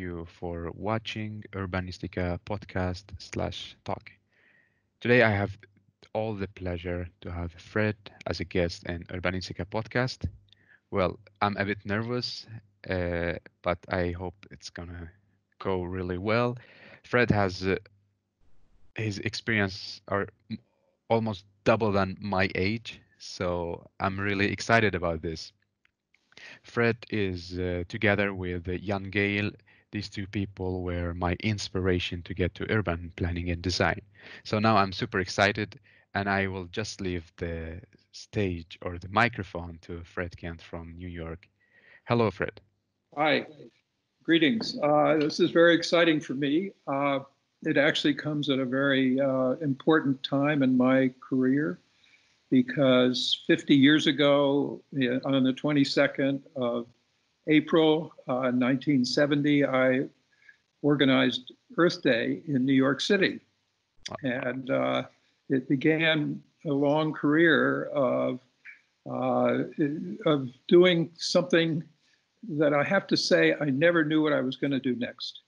you for watching Urbanistica podcast slash talk. Today I have all the pleasure to have Fred as a guest in Urbanistica podcast. Well, I'm a bit nervous, uh, but I hope it's gonna go really well. Fred has uh, his experience are almost double than my age, so I'm really excited about this. Fred is uh, together with Jan Gehl. These two people were my inspiration to get to urban planning and design. So now I'm super excited and I will just leave the stage or the microphone to Fred Kent from New York. Hello, Fred. Hi, greetings. Uh, this is very exciting for me. Uh, it actually comes at a very uh, important time in my career because 50 years ago, on the 22nd of April uh, 1970, I organized Earth Day in New York City. And uh, it began a long career of, uh, of doing something that I have to say I never knew what I was going to do next.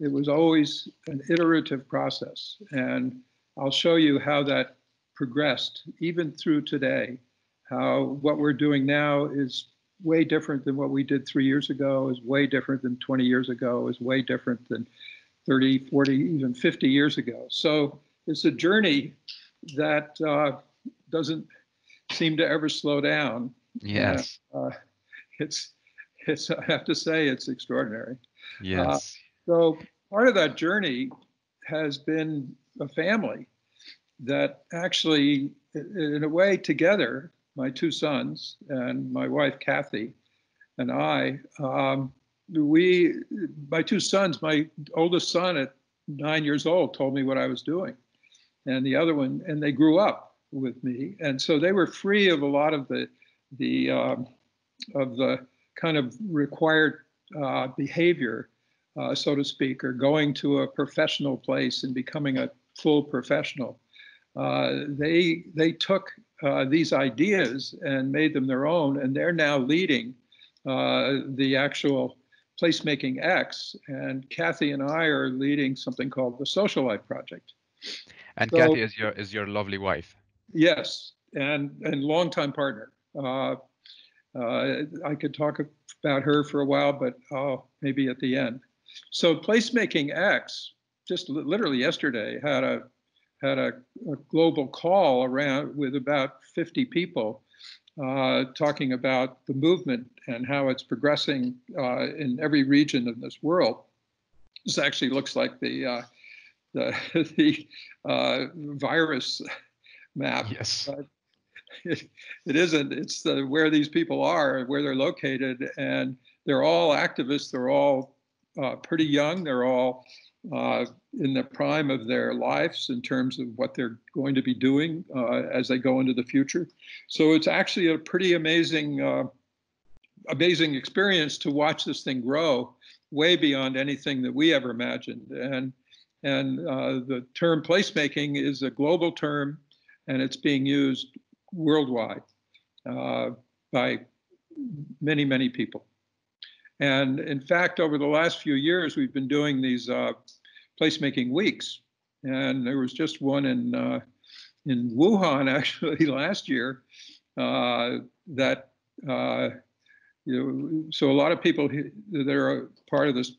It was always an iterative process. And I'll show you how that progressed, even through today. How what we're doing now is way different than what we did three years ago, is way different than 20 years ago, is way different than 30, 40, even 50 years ago. So it's a journey that uh, doesn't seem to ever slow down. Yes. Uh, it's, it's, I have to say, it's extraordinary. Yes. Uh, so part of that journey has been a family that actually, in a way, together, my two sons and my wife Kathy and I, um, we, my two sons, my oldest son at nine years old told me what I was doing, and the other one, and they grew up with me, and so they were free of a lot of the the um, of the kind of required uh, behavior, uh, so to speak, or going to a professional place and becoming a full professional. Uh, they they took uh, these ideas and made them their own, and they're now leading uh, the actual placemaking X. And Kathy and I are leading something called the Social Life Project. And so, Kathy is your is your lovely wife. Yes, and and longtime partner. Uh, uh, I could talk about her for a while, but oh, maybe at the end. So placemaking X just literally yesterday had a had a, a global call around with about 50 people uh, talking about the movement and how it's progressing uh, in every region of this world. This actually looks like the uh, the, the uh, virus map. Yes. It, it isn't. It's the, where these people are, where they're located, and they're all activists. They're all uh, pretty young. They're all uh, in the prime of their lives in terms of what they're going to be doing uh, as they go into the future. So it's actually a pretty amazing, uh, amazing experience to watch this thing grow way beyond anything that we ever imagined. And and uh, the term placemaking is a global term, and it's being used worldwide uh, by many many people. And in fact, over the last few years, we've been doing these uh, placemaking weeks. And there was just one in, uh, in Wuhan actually last year uh, that, uh, you know, so a lot of people that are part of this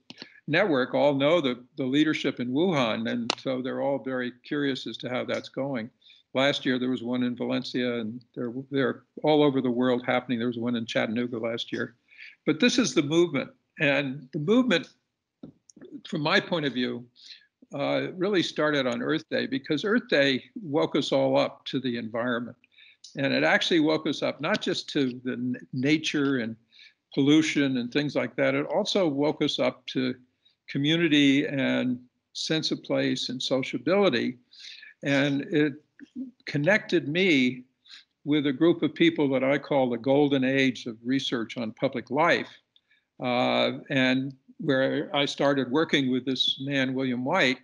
network all know the, the leadership in Wuhan. And so they're all very curious as to how that's going. Last year, there was one in Valencia, and they're, they're all over the world happening. There was one in Chattanooga last year. But this is the movement. And the movement, from my point of view, uh, really started on Earth Day because Earth Day woke us all up to the environment. And it actually woke us up not just to the nature and pollution and things like that, it also woke us up to community and sense of place and sociability. And it connected me with a group of people that I call the golden age of research on public life. Uh, and where I started working with this man, William Whyte,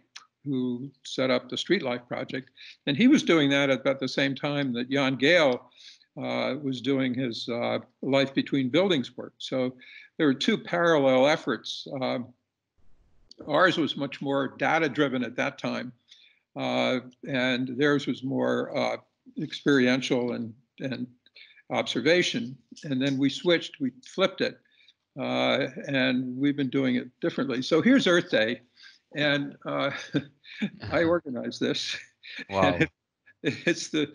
who set up the Street Life Project. And he was doing that at about the same time that Jan Gehl uh, was doing his uh, Life Between Buildings work. So there were two parallel efforts. Uh, ours was much more data driven at that time, uh, and theirs was more uh, experiential and and observation. And then we switched, we flipped it, uh, and we've been doing it differently. So here's Earth Day, and uh, I organized this. Wow. It, it's the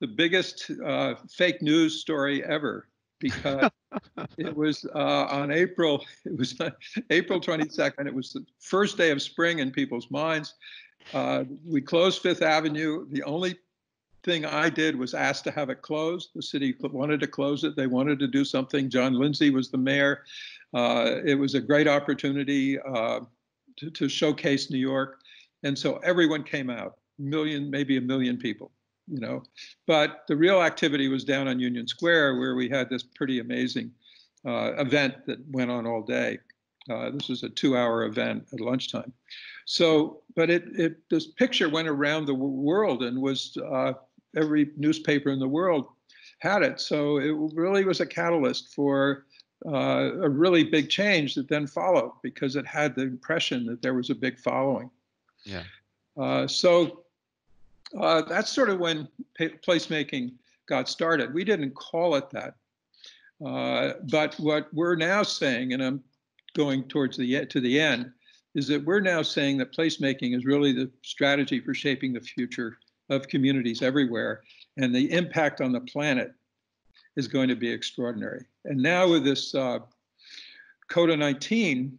the biggest uh, fake news story ever because it was uh, on April. It was April 22nd. It was the first day of spring in people's minds. Uh, we closed Fifth Avenue. The only thing I did was ask to have it closed. The city wanted to close it. They wanted to do something. John Lindsay was the mayor. Uh, it was a great opportunity uh, to, to showcase New York. And so everyone came out, million, maybe a million people, you know. But the real activity was down on Union Square where we had this pretty amazing uh, event that went on all day. Uh, this was a two-hour event at lunchtime. So, but it, it this picture went around the world and was uh, every newspaper in the world had it. So it really was a catalyst for uh, a really big change that then followed because it had the impression that there was a big following. Yeah. Uh, so uh, that's sort of when placemaking got started. We didn't call it that. Uh, but what we're now saying, and I'm going towards the to the end, is that we're now saying that placemaking is really the strategy for shaping the future of communities everywhere. And the impact on the planet is going to be extraordinary. And now with this uh, COVID 19,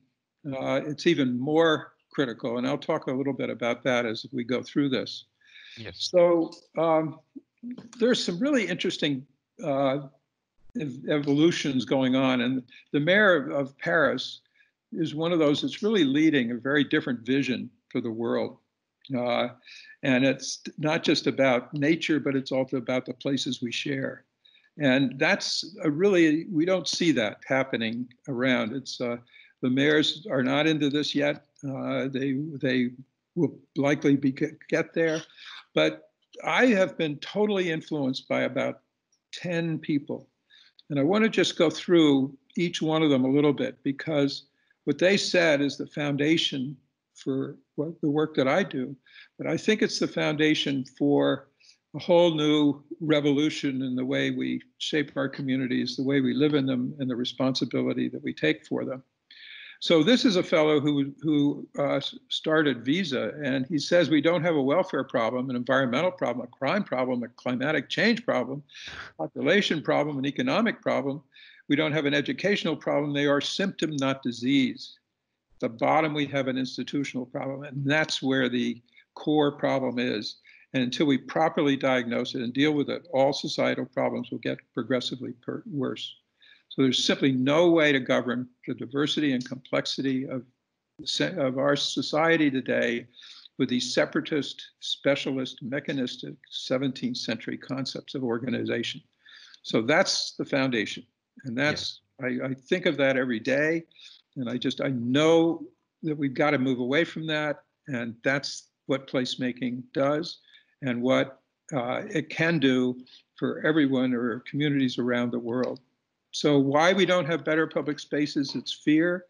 uh, it's even more critical. And I'll talk a little bit about that as we go through this. Yes. So um, there's some really interesting uh, evolutions going on. And the mayor of Paris is one of those that's really leading a very different vision for the world. Uh, and it's not just about nature, but it's also about the places we share. And that's really, we don't see that happening around. It's uh, the mayors are not into this yet. Uh, they, they will likely be, get there. But I have been totally influenced by about 10 people. And I want to just go through each one of them a little bit because what they said is the foundation for what, the work that I do, but I think it's the foundation for a whole new revolution in the way we shape our communities, the way we live in them, and the responsibility that we take for them. So this is a fellow who who uh, started Visa, and he says we don't have a welfare problem, an environmental problem, a crime problem, a climatic change problem, population problem, an economic problem. We don't have an educational problem. They are symptom, not disease the bottom we have an institutional problem and that's where the core problem is and until we properly diagnose it and deal with it all societal problems will get progressively worse so there's simply no way to govern the diversity and complexity of, of our society today with these separatist, specialist, mechanistic 17th century concepts of organization. So that's the foundation. And that's, I, I, think of that every day. And I just, I know that we've got to move away from that. And that's what placemaking does and what uh, it can do for everyone or communities around the world. So why we don't have better public spaces, it's fear,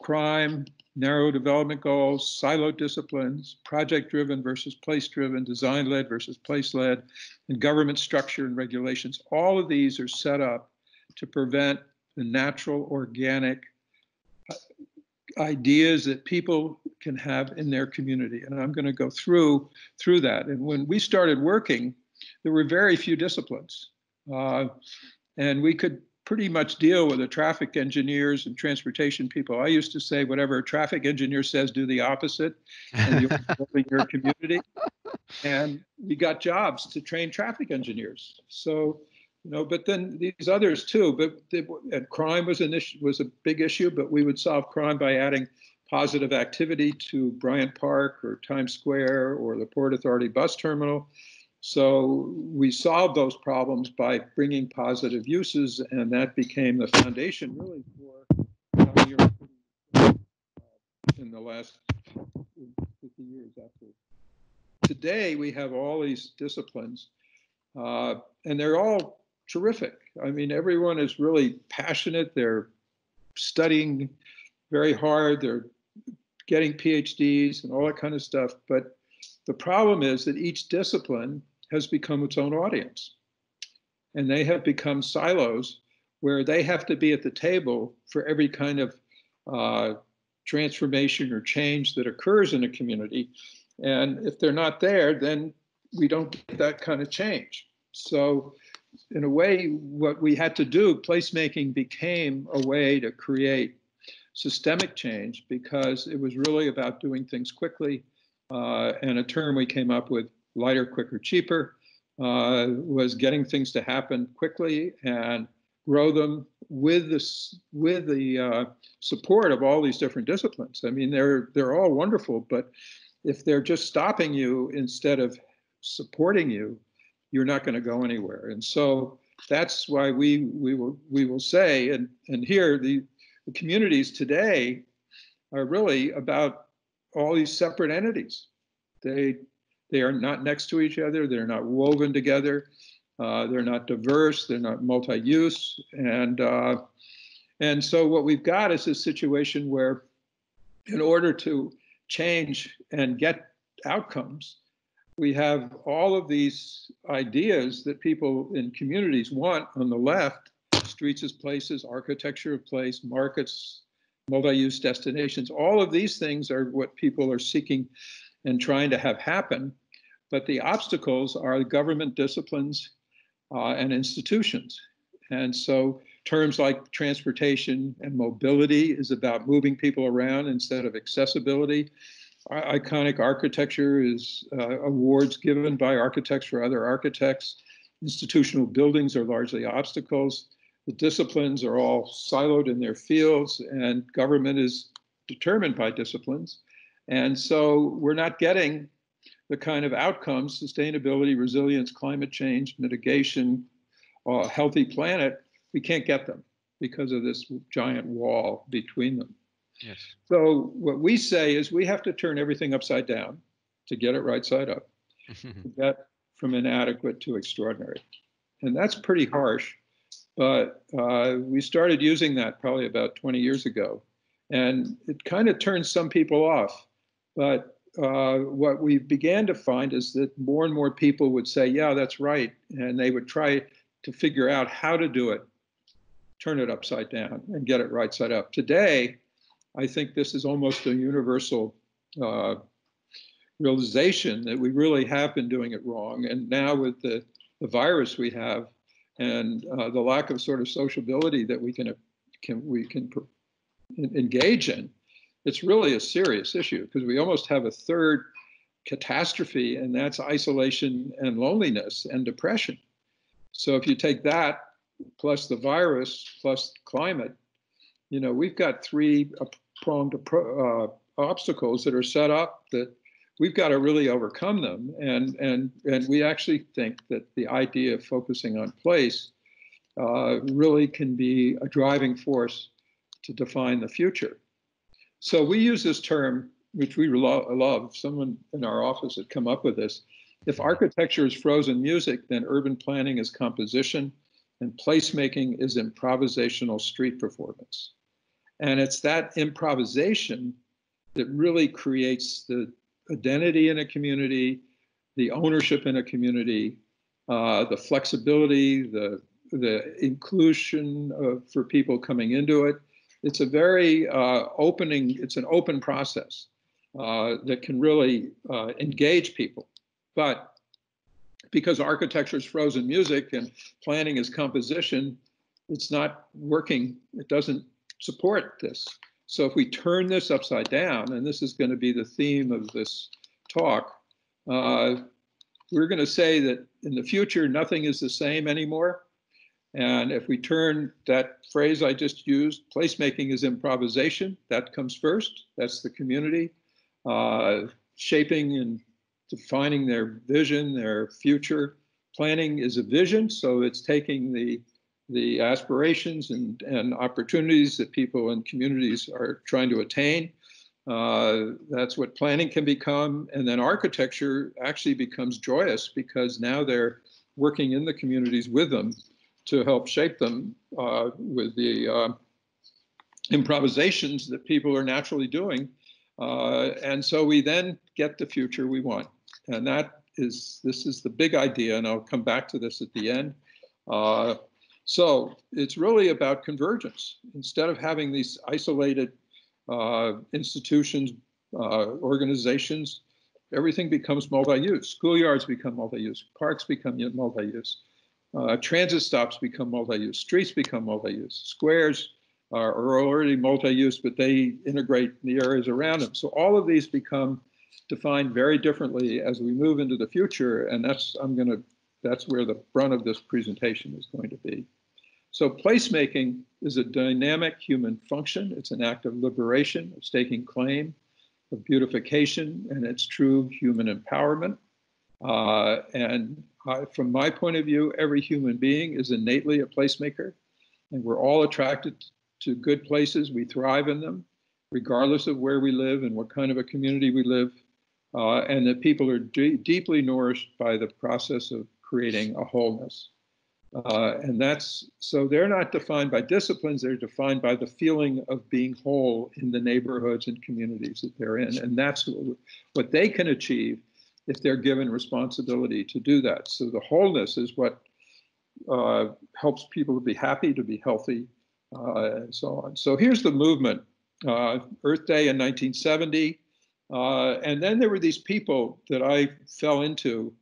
crime, narrow development goals, siloed disciplines, project-driven versus place-driven, design-led versus place-led, and government structure and regulations. All of these are set up to prevent the natural, organic ideas that people can have in their community. And I'm going to go through through that. And when we started working, there were very few disciplines. Uh, and we could pretty much deal with the traffic engineers and transportation people. I used to say, whatever a traffic engineer says, do the opposite, and you're building your community. And we got jobs to train traffic engineers. So you know, but then these others too. But and crime was an issue, was a big issue, but we would solve crime by adding positive activity to Bryant Park or Times Square or the Port Authority bus terminal. So we solved those problems by bringing positive uses, and that became the foundation really for uh, in the last 50 years after. Today we have all these disciplines, uh, and they're all terrific. I mean, everyone is really passionate. They're studying very hard. They're getting PhDs and all that kind of stuff. But the problem is that each discipline has become its own audience. And they have become silos where they have to be at the table for every kind of uh, transformation or change that occurs in a community. And if they're not there, then we don't get that kind of change. So, in a way, what we had to do, placemaking became a way to create systemic change because it was really about doing things quickly. Uh, and a term we came up with, lighter, quicker, cheaper, uh, was getting things to happen quickly and grow them with this with the uh, support of all these different disciplines. I mean, they're they're all wonderful, but if they're just stopping you instead of supporting you, you're not going to go anywhere. And so that's why we we will we will say and and here the, the communities today are really about all these separate entities. They they are not next to each other. They're not woven together. Uh, they're not diverse. They're not multi-use. And uh, and so what we've got is a situation where, in order to change and get outcomes, we have all of these ideas that people in communities want on the left streets as places, architecture of place, markets, multi use destinations. All of these things are what people are seeking and trying to have happen. But the obstacles are government disciplines uh, and institutions. And so terms like transportation and mobility is about moving people around instead of accessibility. Iconic architecture is uh, awards given by architects for other architects. Institutional buildings are largely obstacles. The disciplines are all siloed in their fields, and government is determined by disciplines. And so we're not getting the kind of outcomes sustainability, resilience, climate change, mitigation, a healthy planet we can't get them because of this giant wall between them. Yes. So what we say is we have to turn everything upside down to get it right side up. get from inadequate to extraordinary. And that's pretty harsh, but uh, we started using that probably about 20 years ago. And it kind of turned some people off. But uh, what we began to find is that more and more people would say, yeah, that's right. And they would try to figure out how to do it turn it upside down and get it right side up. Today, I think this is almost a universal uh, realization that we really have been doing it wrong. And now with the, the virus we have and uh, the lack of sort of sociability that we can, can we can engage in, it's really a serious issue because we almost have a third catastrophe, and that's isolation and loneliness and depression. So if you take that plus the virus, plus climate, you know, we've got three pronged uh, obstacles that are set up that we've got to really overcome them. And and and we actually think that the idea of focusing on place uh, really can be a driving force to define the future. So we use this term, which we lo- love. Someone in our office had come up with this. If architecture is frozen music, then urban planning is composition and placemaking is improvisational street performance. And it's that improvisation that really creates the identity in a community, the ownership in a community, uh, the flexibility, the the inclusion of, for people coming into it. It's a very uh, opening. It's an open process uh, that can really uh, engage people. But because architecture is frozen music and planning is composition, it's not working. It doesn't support this. So if we turn this upside down, and this is going to be the theme of this talk, uh, we're going to say that in the future, nothing is the same anymore. And if we turn that phrase I just used, placemaking is improvisation, that comes first. That's the community. Uh, shaping and defining their vision, their future. Planning is a vision, so it's taking the the aspirations and, and opportunities that people and communities are trying to attain. Uh, that's what planning can become. And then architecture actually becomes joyous because now they're working in the communities with them to help shape them uh, with the uh, improvisations that people are naturally doing Uh, and so we then get the future we want. And that is, this is the big idea, and I'll come back to this at the end. So it's really about convergence. Instead of having these isolated uh, institutions, uh, organizations, everything becomes multi-use. Schoolyards become multi-use, parks become multi-use, uh, transit stops become multi-use, streets become multi-use, squares are, are already multi-use, but they integrate the areas around them. So all of these become defined very differently as we move into the future, and that's I'm going to that's where the brunt of this presentation is going to be. So placemaking is a dynamic human function. It's an act of liberation, of staking claim, of beautification, and it's true human empowerment. Uh, and uh, from my point of view, every human being is innately a placemaker, and we're all attracted to good places. We thrive in them, regardless of where we live and what kind of a community we live. Uh, and that people are deeply nourished by the process of creating a wholeness. Uh, and that's so they're not defined by disciplines, they're defined by the feeling of being whole in the neighborhoods and communities that they're in. And that's what, what they can achieve if they're given responsibility to do that. So the wholeness is what uh, helps people to be happy, to be healthy, uh, and so on. So here's the movement uh, Earth Day in 1970. Uh, and then there were these people that I fell into,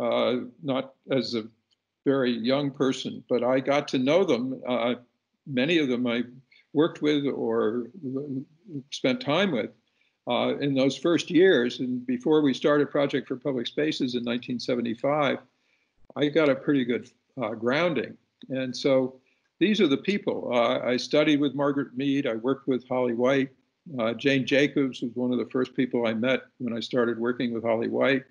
uh, not as a very young person, but I got to know them. Uh, many of them I worked with or spent time with uh, in those first years. And before we started Project for Public Spaces in 1975, I got a pretty good grounding. And so these are the people. Uh, I studied with Margaret Mead. I worked with Holly Whyte. Uh, Jane Jacobs was one of the first people I met when I started working with Holly Whyte.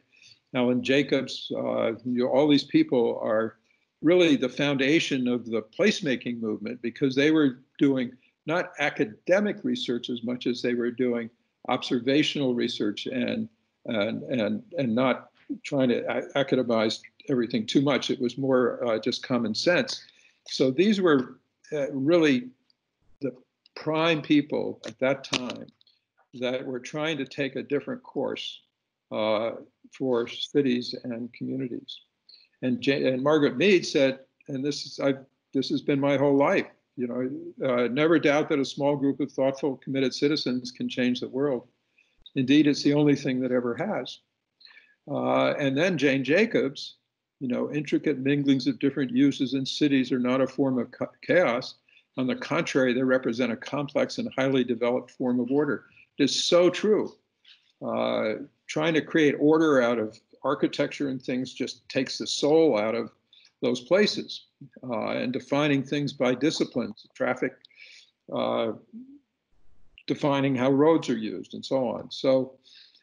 Alan Jacobs, uh, you know, all these people are really the foundation of the placemaking movement because they were doing not academic research as much as they were doing observational research and and and and not trying to academize everything too much. It was more uh, just common sense. So these were uh, really the prime people at that time that were trying to take a different course uh, for cities and communities. And, and Margaret Mead said, and this is I this has been my whole life. You know, uh, never doubt that a small group of thoughtful, committed citizens can change the world. Indeed, it's the only thing that ever has. Uh, and then Jane Jacobs you know, intricate minglings of different uses in cities are not a form of chaos. On the contrary, they represent a complex and highly developed form of order. It is so true. Uh, trying to create order out of architecture and things just takes the soul out of those places. Uh, and defining things by disciplines, traffic, uh, defining how roads are used, and so on. So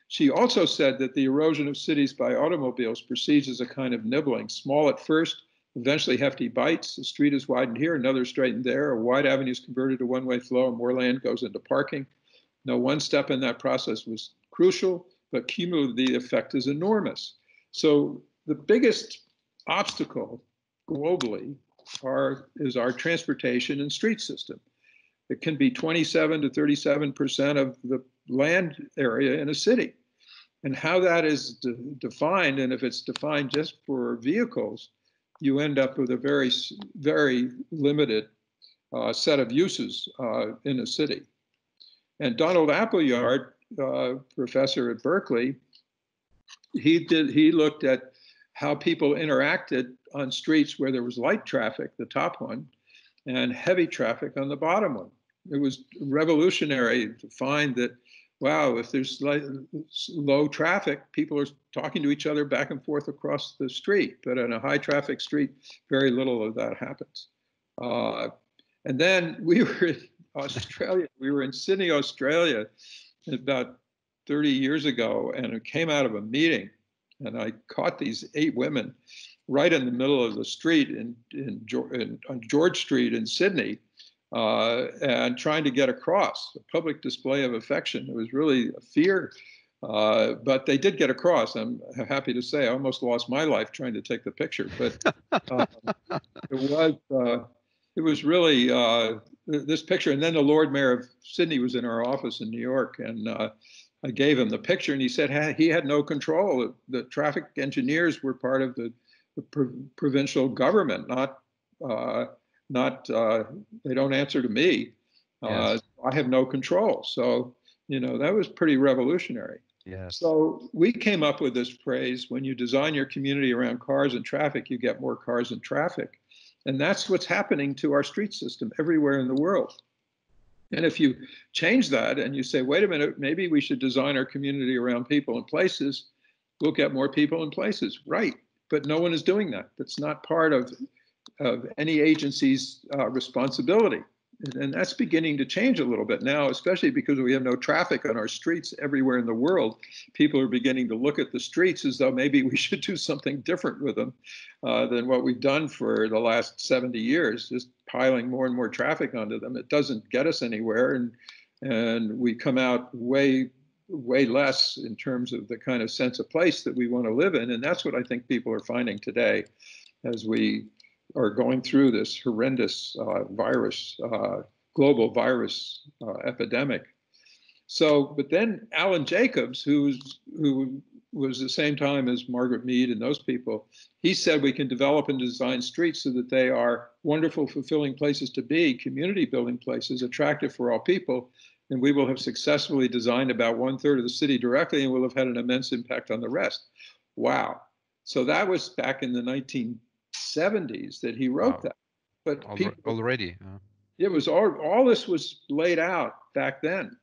she also said that the erosion of cities by automobiles proceeds as a kind of nibbling, small at first, eventually hefty bites. The street is widened here, another straightened there, a wide avenue is converted to one-way flow, and more land goes into parking. No one step in that process was crucial, but cumulatively the effect is enormous. So the biggest obstacle globally are, is our transportation and street system. It can be 27 to 37% of the land area in a city. And how that is de defined, and if it's defined just for vehicles, you end up with a very, very limited uh, set of uses uh, in a city. And Donald Appleyard, uh, professor at Berkeley, he did he looked at how people interacted on streets where there was light traffic, the top one, and heavy traffic on the bottom one. It was revolutionary to find that wow, if there's low traffic, people are talking to each other back and forth across the street. But on a high traffic street, very little of that happens. Uh, and then we were in Australia, we were in Sydney, Australia about 30 years ago, and it came out of a meeting. And I caught these eight women right in the middle of the street in, in, in on George Street in Sydney uh, and trying to get across a public display of affection. It was really a fear, uh, but they did get across. I'm happy to say I almost lost my life trying to take the picture, but uh, it was uh, it was really uh, this picture, and then the Lord Mayor of Sydney was in our office in New York, and uh, I gave him the picture, and he said he had no control. The traffic engineers were part of the, the pro provincial government, not uh, not uh, they don't answer to me. Uh, yes. I have no control. So you know that was pretty revolutionary. Yeah. So we came up with this phrase: when you design your community around cars and traffic, you get more cars and traffic. And that's what's happening to our street system everywhere in the world. And if you change that and you say, wait a minute, maybe we should design our community around people and places, we'll get more people and places. Right. But no one is doing that. That's not part of, of any agency's uh, responsibility. And that's beginning to change a little bit now, especially because we have no traffic on our streets everywhere in the world. People are beginning to look at the streets as though maybe we should do something different with them uh, than what we've done for the last 70 years, just piling more and more traffic onto them. It doesn't get us anywhere, and and we come out way way less in terms of the kind of sense of place that we want to live in, and that's what I think people are finding today, as we are going through this horrendous uh, virus, uh, global virus uh, epidemic. So, but then Alan Jacobs, who's who was the same time as Margaret Mead and those people, he said we can develop and design streets so that they are wonderful, fulfilling places to be, community building places, attractive for all people, and we will have successfully designed about one third of the city directly and will have had an immense impact on the rest. Wow. So that was back in the 19 70s that he wrote wow. that. But Al people, already, uh. it was all all this was laid out back then.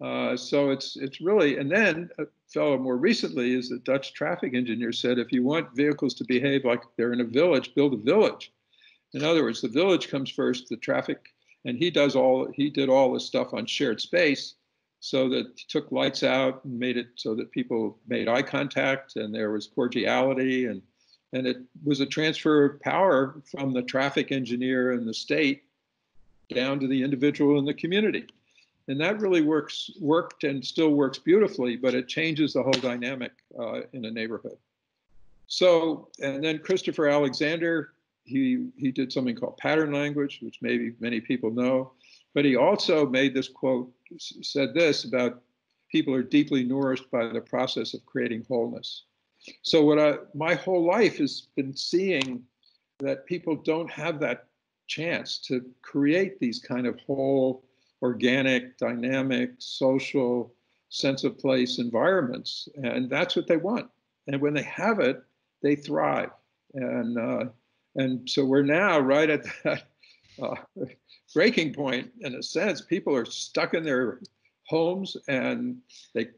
Uh, so it's it's really and then a fellow more recently is the Dutch traffic engineer said if you want vehicles to behave like they're in a village, build a village. In other words, the village comes first, the traffic, and he does all he did all this stuff on shared space so that he took lights out and made it so that people made eye contact and there was cordiality and and it was a transfer of power from the traffic engineer and the state down to the individual in the community. And that really works, worked and still works beautifully, but it changes the whole dynamic uh, in a neighborhood. So, and then Christopher Alexander, he, he did something called pattern language, which maybe many people know, but he also made this quote, said this about people are deeply nourished by the process of creating wholeness. So what I my whole life has been seeing that people don't have that chance to create these kind of whole organic, dynamic, social sense of place environments, and that's what they want. And when they have it, they thrive. And uh, and so we're now right at that uh, breaking point in a sense. People are stuck in their homes and they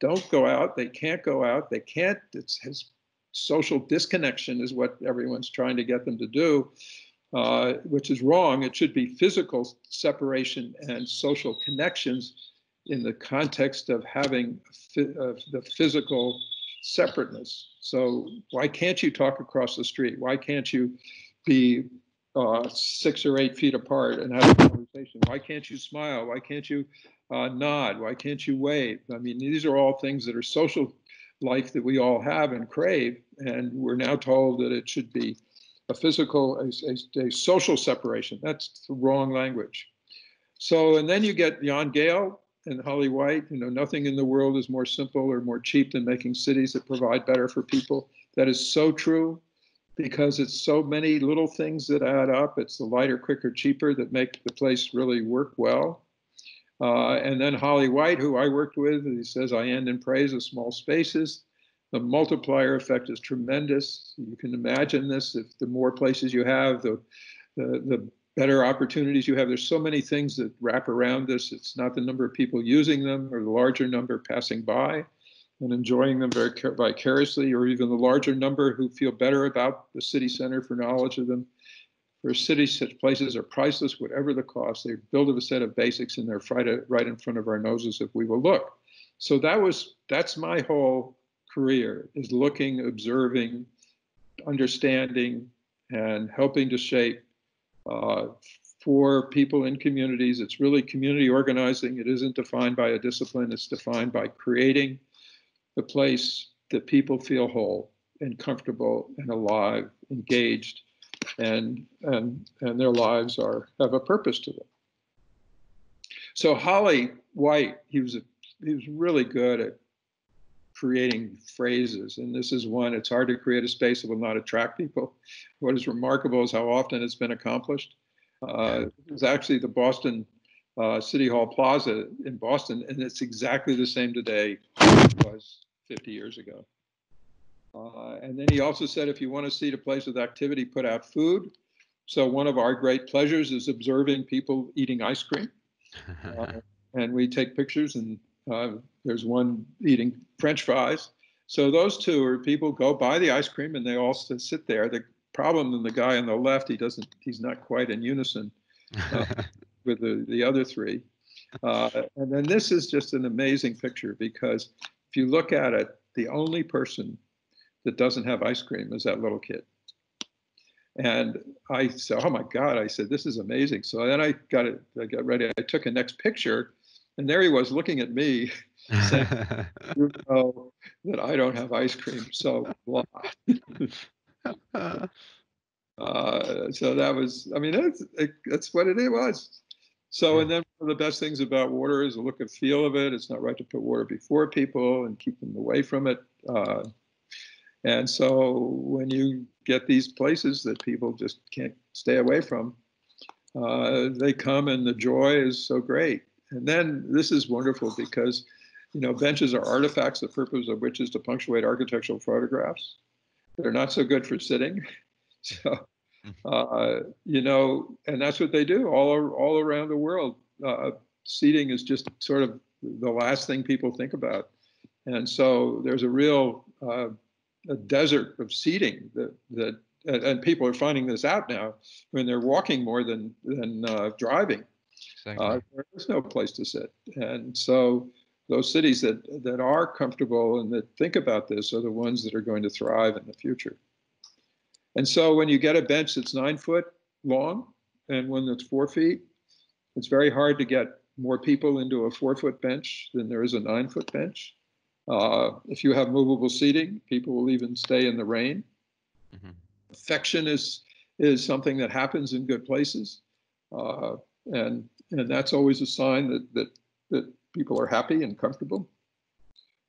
don't go out. They can't go out. They can't. It's social disconnection is what everyone's trying to get them to do, uh, which is wrong. It should be physical separation and social connections in the context of having uh, the physical separateness. So why can't you talk across the street? Why can't you be uh, six or eight feet apart and have a conversation? Why can't you smile? Why can't you uh, nod? Why can't you wave? I mean, these are all things that are social life that we all have and crave. And we're now told that it should be a physical, a, a, a social separation. That's the wrong language. So, and then you get Jan Gehl and Holly Whyte. You know, nothing in the world is more simple or more cheap than making cities that provide better for people. That is so true because it's so many little things that add up. It's the lighter, quicker, cheaper that make the place really work well. Uh, and then Holly Whyte, who I worked with, he says, I end in praise of small spaces. The multiplier effect is tremendous. You can imagine this. If the more places you have, the, the, the better opportunities you have. There's so many things that wrap around this. It's not the number of people using them or the larger number passing by and enjoying them very vicariously, or even the larger number who feel better about the city center for knowledge of them for cities, such places are priceless, whatever the cost. They build a set of basics and they're right in front of our noses if we will look. So that was that's my whole career is looking, observing, understanding, and helping to shape uh, for people in communities. It's really community organizing. It isn't defined by a discipline. It's defined by creating a place that people feel whole and comfortable and alive, engaged, and and and their lives are have a purpose to them. So Holly Whyte, he was a, he was really good at creating phrases, and this is one. It's hard to create a space that will not attract people. What is remarkable is how often it's been accomplished. Uh, it was actually the Boston uh, City Hall Plaza in Boston, and it's exactly the same today as it was 50 years ago. Uh, and then he also said, if you want to see the place with activity, put out food. So one of our great pleasures is observing people eating ice cream. Uh, and we take pictures and uh, there's one eating French fries. So those two are people go buy the ice cream and they all sit there. The problem in the guy on the left, he doesn't, he's not quite in unison uh, with the, the other three. Uh, and then this is just an amazing picture because if you look at it, the only person that doesn't have ice cream is that little kid. And I said, "Oh my God!" I said, "This is amazing." So then I got it. I got ready. I took a next picture, and there he was looking at me, saying, "You know that I don't have ice cream." So blah. uh, so that was. I mean, that's it, that's what it was. So, and then one of the best things about water is the look and feel of it. It's not right to put water before people and keep them away from it. Uh, and so when you get these places that people just can't stay away from, uh, they come and the joy is so great. And then this is wonderful because, you know, benches are artifacts, the purpose of which is to punctuate architectural photographs. They're not so good for sitting. So, uh, you know, and that's what they do all, all around the world. Uh, seating is just sort of the last thing people think about. And so there's a real uh, a desert of seating that that and people are finding this out now when they're walking more than than uh, driving. Exactly. Uh, there's no place to sit, and so those cities that that are comfortable and that think about this are the ones that are going to thrive in the future. And so when you get a bench that's nine foot long and one that's four feet, it's very hard to get more people into a four foot bench than there is a nine foot bench. Uh, if you have movable seating, people will even stay in the rain. Mm-hmm. Affection is is something that happens in good places, uh, and and that's always a sign that that that people are happy and comfortable.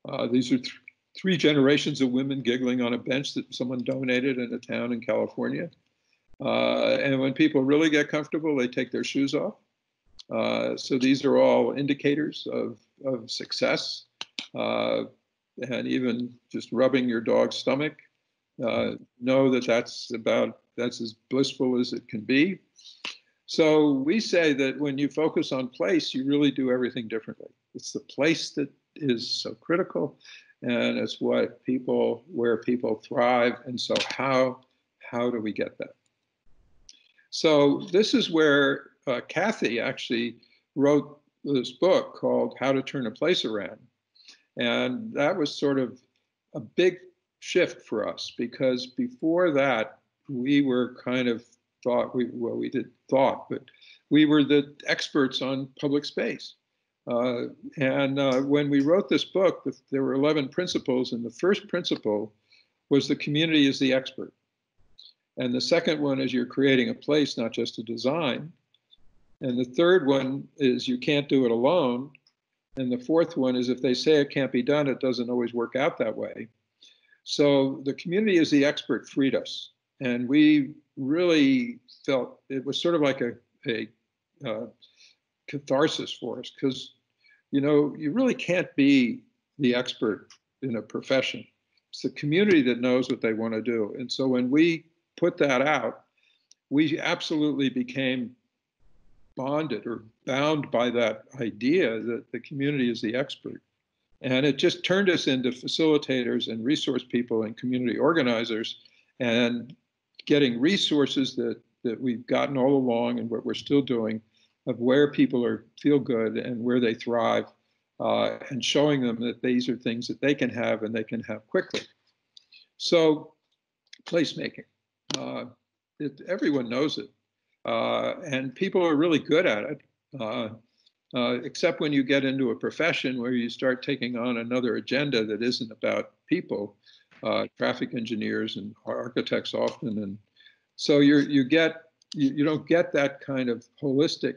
Uh, these are th- three generations of women giggling on a bench that someone donated in a town in California. Uh, and when people really get comfortable, they take their shoes off. Uh, so these are all indicators of, of success uh, and even just rubbing your dog's stomach. Uh, know that that's about that's as blissful as it can be. So we say that when you focus on place, you really do everything differently. It's the place that is so critical, and it's what people where people thrive. And so how how do we get that? So this is where uh, Kathy actually wrote this book called How to Turn a Place Around. And that was sort of a big shift for us because before that, we were kind of thought we well we did thought, but we were the experts on public space. Uh, and uh, when we wrote this book, there were 11 principles, and the first principle was the community is the expert. And the second one is you're creating a place, not just a design. And the third one is you can't do it alone. And the fourth one is if they say it can't be done, it doesn't always work out that way. So the community as the expert freed us. And we really felt it was sort of like a, a uh, catharsis for us because, you know, you really can't be the expert in a profession. It's the community that knows what they want to do. And so when we put that out, we absolutely became bonded or bound by that idea that the community is the expert. And it just turned us into facilitators and resource people and community organizers and getting resources that, that we've gotten all along and what we're still doing of where people are feel good and where they thrive uh, and showing them that these are things that they can have and they can have quickly. So placemaking, uh, it, everyone knows it. Uh, and people are really good at it, uh, uh, except when you get into a profession where you start taking on another agenda that isn't about people, uh, traffic engineers and architects often. And so you you get, you, you don't get that kind of holistic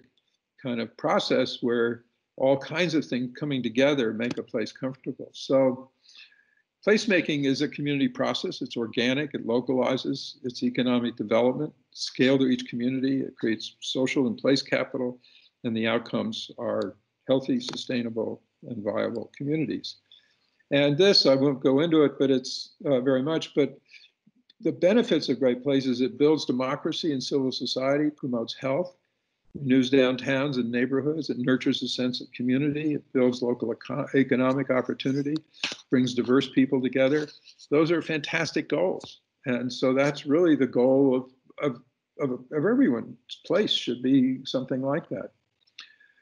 kind of process where all kinds of things coming together make a place comfortable. So placemaking is a community process. It's organic, it localizes its economic development, scale to each community, it creates social and place capital, and the outcomes are healthy, sustainable, and viable communities. And this, I won't go into it, but it's uh, very much, but the benefits of Great Places, it builds democracy and civil society, promotes health, renews downtowns and neighborhoods, it nurtures a sense of community, it builds local eco economic opportunity, brings diverse people together. Those are fantastic goals. And so that's really the goal of, of, of, of everyone's place should be something like that.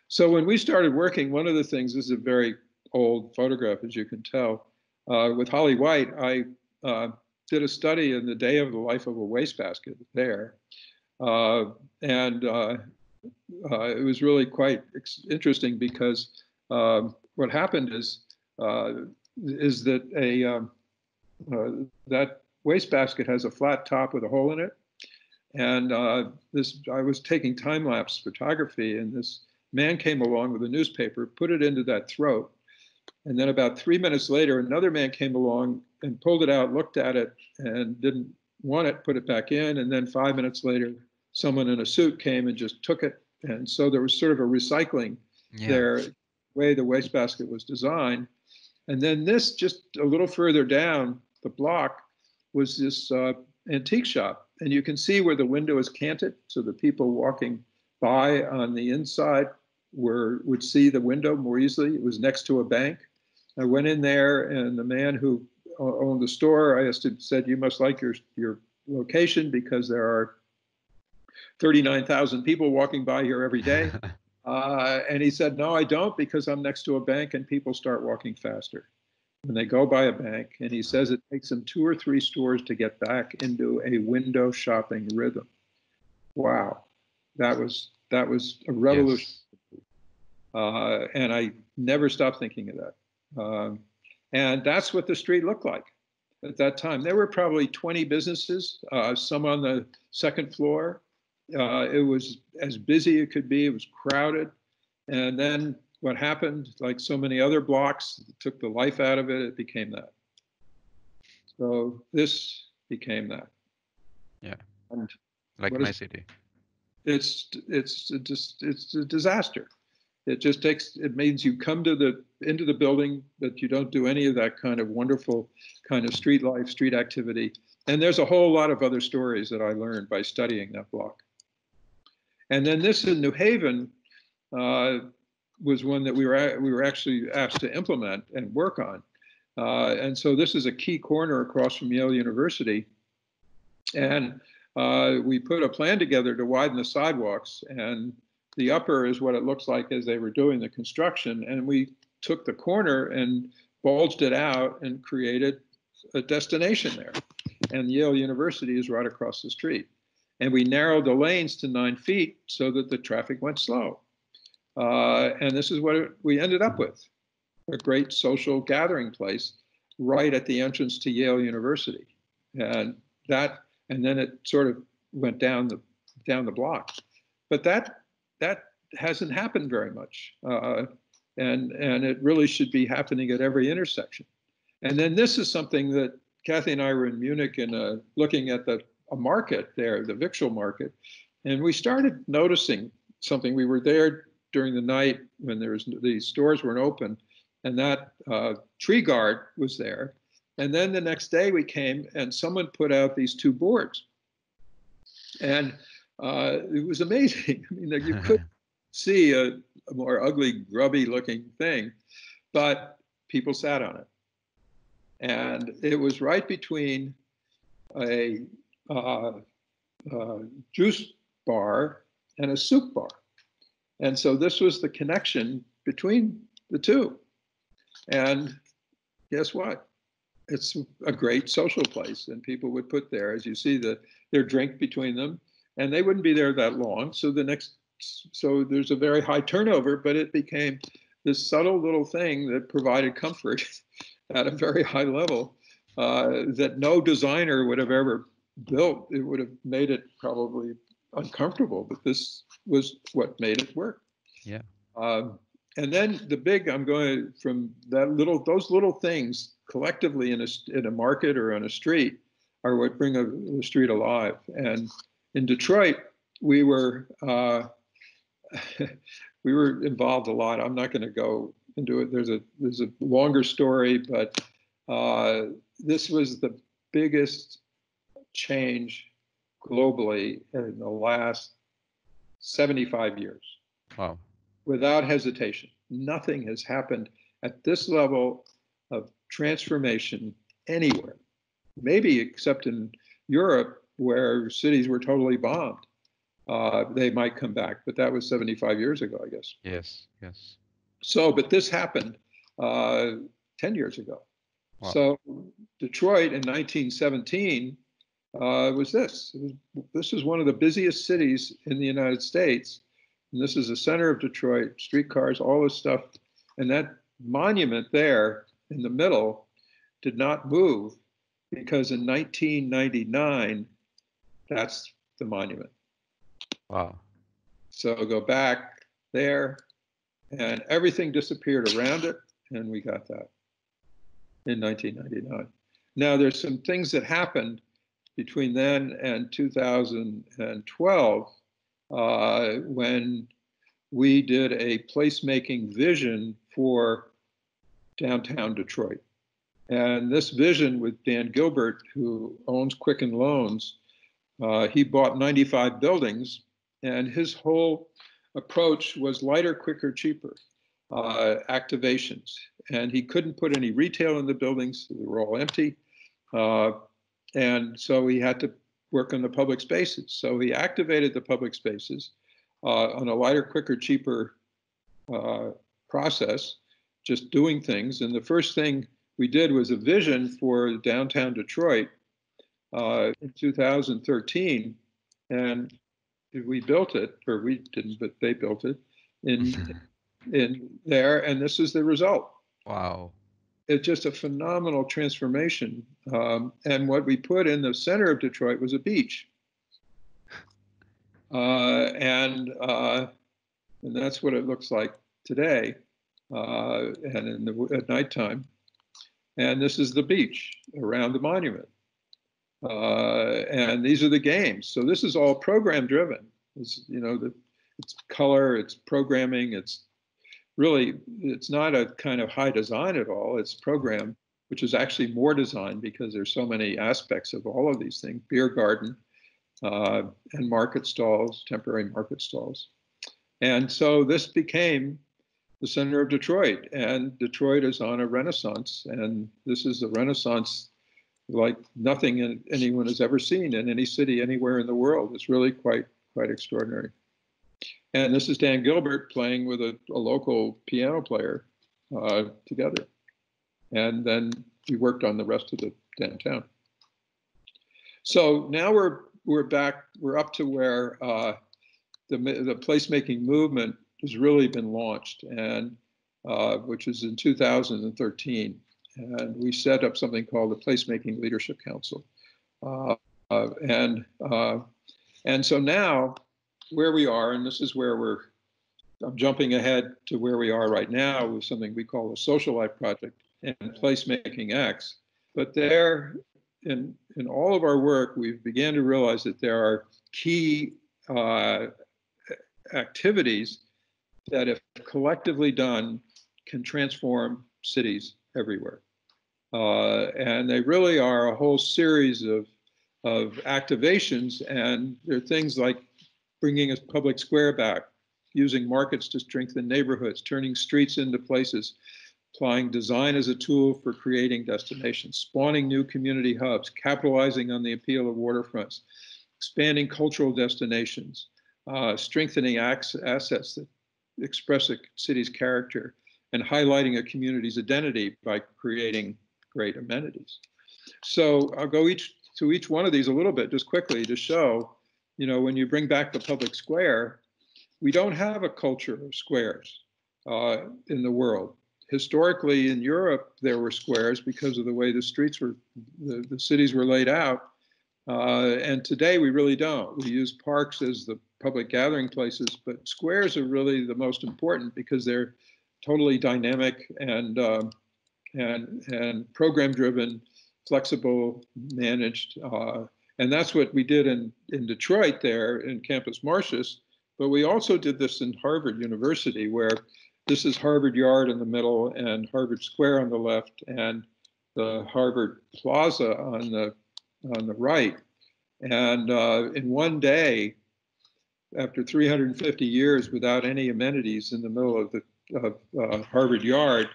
So when we started working, one of the things, this is a very old photograph, as you can tell, uh, with Holly Whyte, I uh, did a study in the day of the life of a wastebasket there. Uh, and uh, uh, it was really quite interesting because um, what happened is uh, is that a um, that wastebasket has a flat top with a hole in it. And this, I was taking time lapse photography, and this man came along with a newspaper, put it into that throat. And then about three minutes later, another man came along and pulled it out, looked at it, and didn't want it, put it back in. And then five minutes later, someone in a suit came and just took it. And so there was sort of a recycling yeah. there, way the wastebasket was designed. And then this, just a little further down the block, was this uh, antique shop. And you can see where the window is canted, so the people walking by on the inside were would see the window more easily. It was next to a bank. I went in there, and the man who owned the store, I asked him, said, "You must like your your location because there are 39,000 people walking by here every day." uh, and he said, "No, I don't because I'm next to a bank, and people start walking faster." when they go by a bank, and he says it takes them two or three stores to get back into a window shopping rhythm. Wow, that was that was a revolution. Yes. Uh, and I never stopped thinking of that. Um, and that's what the street looked like at that time. There were probably 20 businesses, uh, some on the second floor. Uh, it was as busy as it could be. It was crowded. And then what happened, like so many other blocks, took the life out of it. It became that. So this became that. Yeah. And like my is, city. It's it's just it's a disaster. It just takes, it means you come to the, into the building, but you don't do any of that kind of wonderful kind of street life, street activity. And there's a whole lot of other stories that I learned by studying that block. And then this in New Haven uh, was one that we were, we were actually asked to implement and work on. Uh, and so this is a key corner across from Yale University. And uh, we put a plan together to widen the sidewalks. And the upper is what it looks like as they were doing the construction. And we took the corner and bulged it out and created a destination there. And Yale University is right across the street. And we narrowed the lanes to nine feet so that the traffic went slow. Uh, and this is what we ended up with a great social gathering place right at the entrance to Yale University. And that, and then it sort of went down the down the block. But that that hasn't happened very much. Uh, and, and it really should be happening at every intersection. And then this is something that Kathy and I were in Munich and uh, looking at the a market there, the victual market, and we started noticing something. We were there during the night when there was the stores weren't open, and that uh, tree guard was there. And then the next day we came and someone put out these two boards, and uh, it was amazing. I mean, you could see a, a, more ugly, grubby looking thing, but people sat on it. And it was right between a uh, uh, juice bar and a soup bar. And so this was the connection between the two. And guess what? It's a great social place, and people would put there, as you see, the, their drink between them and they wouldn't be there that long. So the next, so there's a very high turnover, but it became this subtle little thing that provided comfort at a very high level uh, that no designer would have ever built. It would have made it probably uncomfortable, but this was what made it work. Yeah. Um, and then the big, I'm going from that little, those little things collectively in a in a market or on a street are what bring a, the street alive. And in Detroit, we were uh, we were involved a lot. I'm not going to go into it. There's a there's a longer story, but uh, this was the biggest change globally in the last 75 years. Wow. Without hesitation. Nothing has happened at this level of transformation anywhere. Maybe except in Europe, where cities were totally bombed. Uh, they might come back, but that was 75 years ago, I guess. Yes, yes. So, but this happened uh, 10 years ago. Wow. So, Detroit in 1917 uh, was this. Was, this is one of the busiest cities in the United States. And this is the center of Detroit, streetcars, all this stuff. And that monument there in the middle did not move because in 1999, that's the monument. Wow. So go back there, and everything disappeared around it, and we got that in 1999. Now, there's some things that happened between then and 2012 uh, when we did a placemaking vision for downtown Detroit. And this vision with Dan Gilbert, who owns Quicken Loans, uh, he bought 95 buildings, and his whole approach was lighter, quicker, cheaper uh, activations. And he couldn't put any retail in the buildings, they were all empty. Uh, and so he had to work on the public spaces. So he activated the public spaces uh, on a lighter, quicker, cheaper uh, process, just doing things. And the first thing we did was a vision for downtown Detroit uh, in 2013. And we built it, or we didn't, but they built it in, in there. And this is the result. Wow it's just a phenomenal transformation. Um, and what we put in the center of Detroit was a beach. Uh, and uh, and that's what it looks like today, uh, and in the at nighttime. And this is the beach around the monument. Uh, and these are the games. So this is all program driven. It's you know the it's color, it's programming, it's really it's not a kind of high design at all. It's program, which is actually more design because there's so many aspects of all of these things: beer garden uh, and market stalls, temporary market stalls. And so this became the center of Detroit, and Detroit is on a renaissance, and this is a renaissance like nothing anyone has ever seen in any city anywhere in the world. It's really quite quite extraordinary. And this is Dan Gilbert playing with a, a local piano player uh, together. And then we worked on the rest of the downtown. So now we're we're back. We're up to where uh, the the placemaking movement has really been launched, and uh, which is in 2013. And we set up something called the Placemaking Leadership Council. Uh, uh and uh, and so now where we are, and this is where we're, I'm jumping ahead to where we are right now with something we call the Social Life Project and PlacemakingX. But there, in, in all of our work, we've began to realize that there are key uh, activities that, if collectively done, can transform cities everywhere. Uh, and they really are a whole series of, of activations, and there are things like bringing a public square back, using markets to strengthen neighborhoods, turning streets into places, applying design as a tool for creating destinations, spawning new community hubs, capitalizing on the appeal of waterfronts, expanding cultural destinations, uh, strengthening assets that express a city's character, and highlighting a community's identity by creating great amenities. So I'll go each to each one of these a little bit just quickly to show you know, when you bring back the public square, we don't have a culture of squares uh, in the world. Historically, in Europe, there were squares because of the way the streets were, the, the cities were laid out. Uh, and today, we really don't. We use parks as the public gathering places, but squares are really the most important because they're totally dynamic and um, and and program driven, flexible, managed. Uh, and that's what we did in, in Detroit there in Campus Martius. But we also did this in Harvard University, where this is Harvard Yard in the middle and Harvard Square on the left and the Harvard Plaza on the on the right. And uh, in one day, after 350 years without any amenities in the middle of the of, uh, Harvard Yard,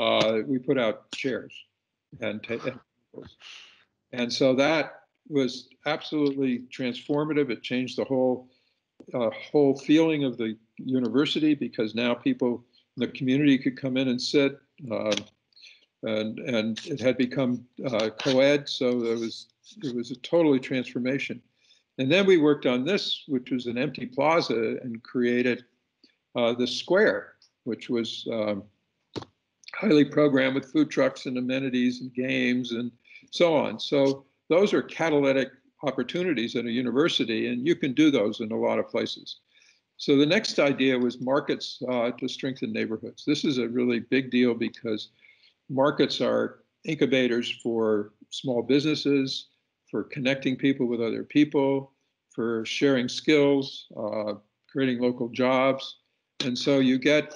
uh, we put out chairs and tables. And so that was absolutely transformative. It changed the whole uh, whole feeling of the university because now people in the community could come in and sit. Uh, and and it had become uh, co-ed, so there was it was a totally transformation. And then we worked on this, which was an empty plaza, and created uh, the square, which was um, highly programmed with food trucks and amenities and games and so on. So those are catalytic opportunities at a university, and you can do those in a lot of places. So the next idea was markets uh, to strengthen neighborhoods. This is a really big deal because markets are incubators for small businesses, for connecting people with other people, for sharing skills, uh, creating local jobs. And so you get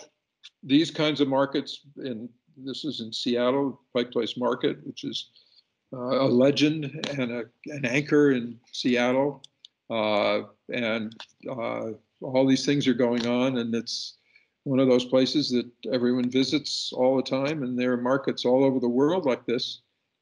these kinds of markets, and this is in Seattle, Pike Place Market, which is a legend and a, an anchor in Seattle. Uh, and uh, all these things are going on, and it's one of those places that everyone visits all the time. And there are markets all over the world like this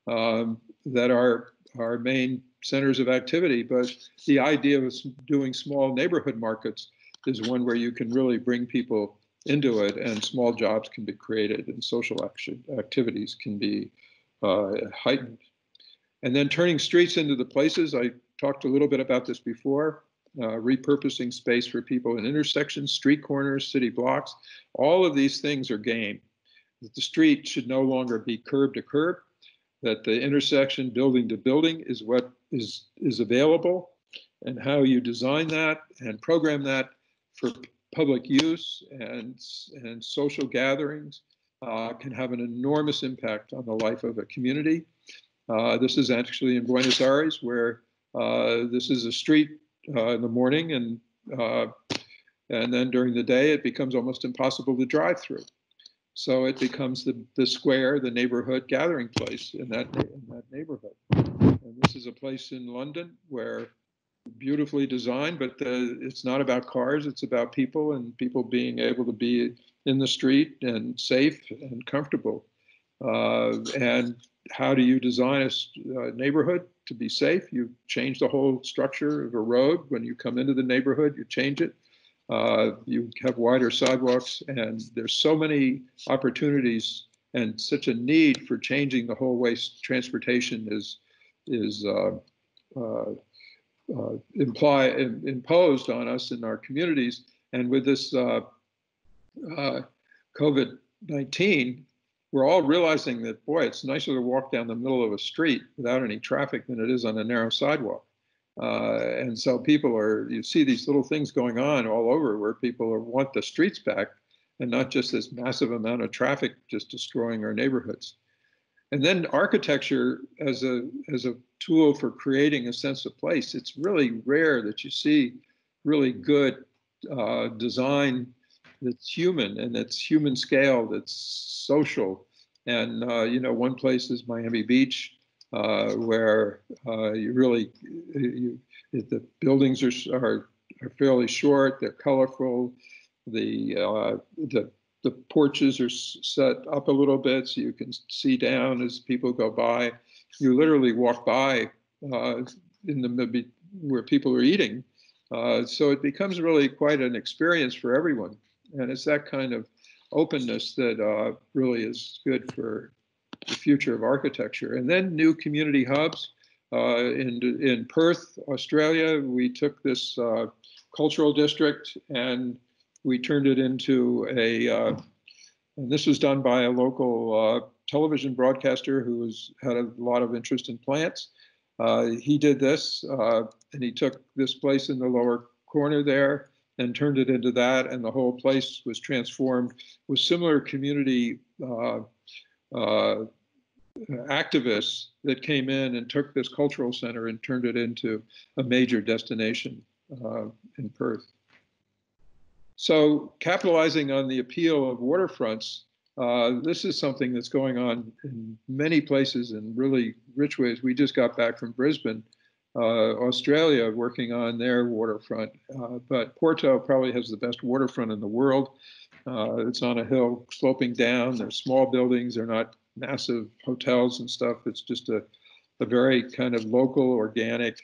um, that are our main centers of activity. But the idea of doing small neighborhood markets is one where you can really bring people into it, and small jobs can be created, and social action activities can be uh, heightened. And then turning streets into the places, I talked a little bit about this before, uh, repurposing space for people in intersections, street corners, city blocks. All of these things are game. That the street should no longer be curb to curb, that the intersection building to building is what is, is available, and how you design that and program that for public use and, and social gatherings uh, can have an enormous impact on the life of a community. Uh, this is actually in Buenos Aires, where uh, this is a street uh, in the morning, and and then during the day it becomes almost impossible to drive through. So it becomes the the square, the neighborhood gathering place in that in that neighborhood. And this is a place in London where beautifully designed, but the, it's not about cars. It's about people and people being able to be in the street and safe and comfortable. Uh, and how do you design a uh, neighborhood to be safe? You change the whole structure of a road. When you come into the neighborhood, you change it. Uh, you have wider sidewalks, and there's so many opportunities and such a need for changing the whole way transportation is is uh, uh, uh imply imposed on us in our communities. And with this uh, COVID 19, we're all realizing that, boy, it's nicer to walk down the middle of a street without any traffic than it is on a narrow sidewalk. Uh, and so people are, you see these little things going on all over where people are, want the streets back and not just this massive amount of traffic just destroying our neighborhoods. And then architecture as a, as a tool for creating a sense of place, it's really rare that you see really good uh, design that's human and it's human scale, that's social. And, uh, you know, one place is Miami Beach, uh, where uh, you really, you, the buildings are, are, are, fairly short, they're colorful, the, uh, the, the porches are set up a little bit so you can see down as people go by. You literally walk by uh, in the where people are eating. Uh, so it becomes really quite an experience for everyone. And it's that kind of openness that uh, really is good for the future of architecture. And then new community hubs. Uh, in, in Perth, Australia, we took this uh, cultural district and we turned it into a, uh, and this was done by a local uh, television broadcaster who was, had a lot of interest in plants. Uh, he did this and he took this place in the lower corner there and turned it into that, and the whole place was transformed with similar community uh, uh, activists that came in and took this cultural center and turned it into a major destination uh, in Perth. So, capitalizing on the appeal of waterfronts, uh, this is something that's going on in many places in really rich ways. We just got back from Brisbane, Australia, working on their waterfront. Uh, but Porto probably has the best waterfront in the world. Uh, it's on a hill sloping down. They're small buildings. They're not massive hotels and stuff. It's just a, a very kind of local, organic,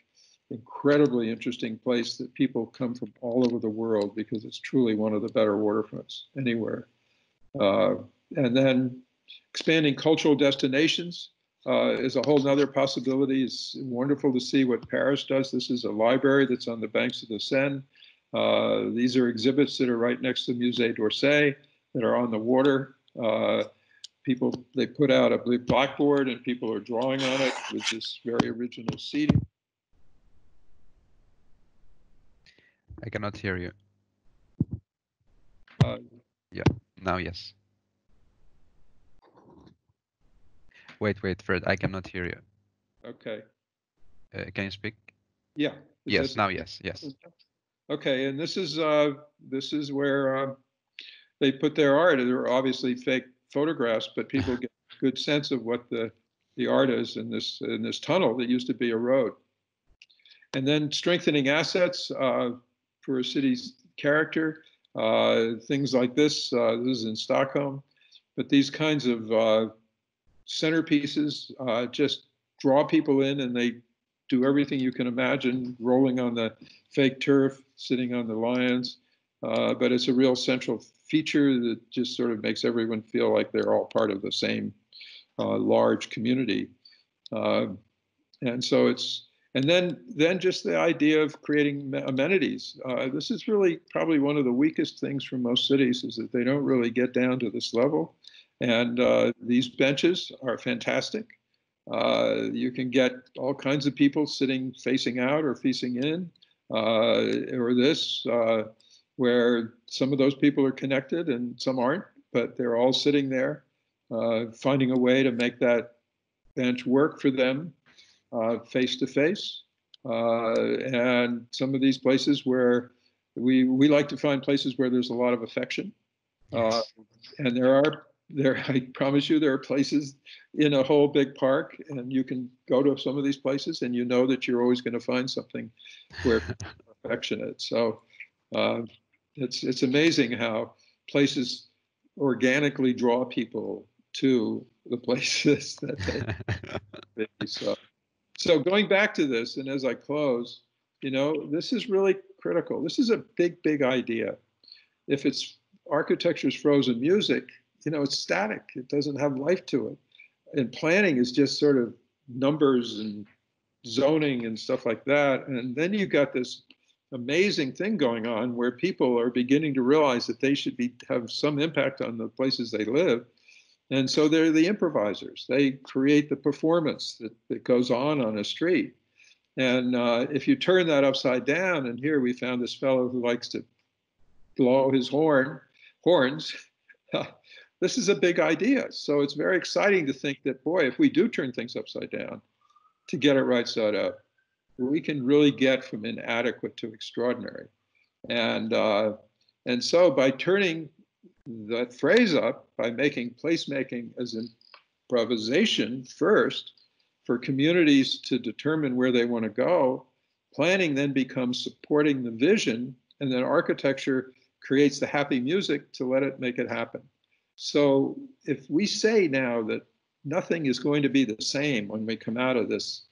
incredibly interesting place that people come from all over the world because it's truly one of the better waterfronts anywhere. Uh, and then expanding cultural destinations uh, is a whole other possibility. It's wonderful to see what Paris does. This is a library that's on the banks of the Seine. Uh, these are exhibits that are right next to the Musée d'Orsay that are on the water. Uh, people they put out a blue blackboard and people are drawing on it with this very original seating. I cannot hear you. Uh, yeah, now yes. Wait, wait, Fred, I cannot hear you. Okay. Uh, can you speak? Yeah. Is yes, that- now yes, yes. Okay, and this is uh, this is where uh, they put their art. They're obviously fake photographs, but people get a good sense of what the the art is in this in this tunnel that used to be a road. And then strengthening assets uh, for a city's character. Uh, things like this. Uh, this is in Stockholm, but these kinds of uh, centerpieces uh, just draw people in, and they do everything you can imagine, rolling on the fake turf, sitting on the lions. Uh, but it's a real central feature that just sort of makes everyone feel like they're all part of the same uh, large community. Uh, and so it's and then then just the idea of creating amenities. Uh, this is really probably one of the weakest things for most cities is that they don't really get down to this level. And uh, these benches are fantastic. Uh, you can get all kinds of people sitting facing out or facing in, uh, or this, uh, where some of those people are connected and some aren't, but they're all sitting there, uh, finding a way to make that bench work for them face to face. And some of these places where we, we like to find places where there's a lot of affection. Uh, and there are there i promise you there are places in a whole big park and you can go to some of these places and you know that you're always going to find something where affectionate. So uh, it's it's amazing how places organically draw people to the places that they, so. So going back to this and as i close you know this is really critical. This is a big big idea. If it's architecture's frozen music you know, it's static. It doesn't have life to it. And planning is just sort of numbers and zoning and stuff like that. And then you've got this amazing thing going on where people are beginning to realize that they should be have some impact on the places they live. And so they're the improvisers. They create the performance that, that goes on on a street. And uh, if you turn that upside down, and here we found this fellow who likes to blow his horn, horns, this is a big idea. So it's very exciting to think that, boy, if we do turn things upside down to get it right side up, we can really get from inadequate to extraordinary. And, uh, and so by turning that phrase up, by making placemaking as improvisation first for communities to determine where they want to go, planning then becomes supporting the vision, and then architecture creates the happy music to let it make it happen. So if we say now that nothing is going to be the same when we come out of this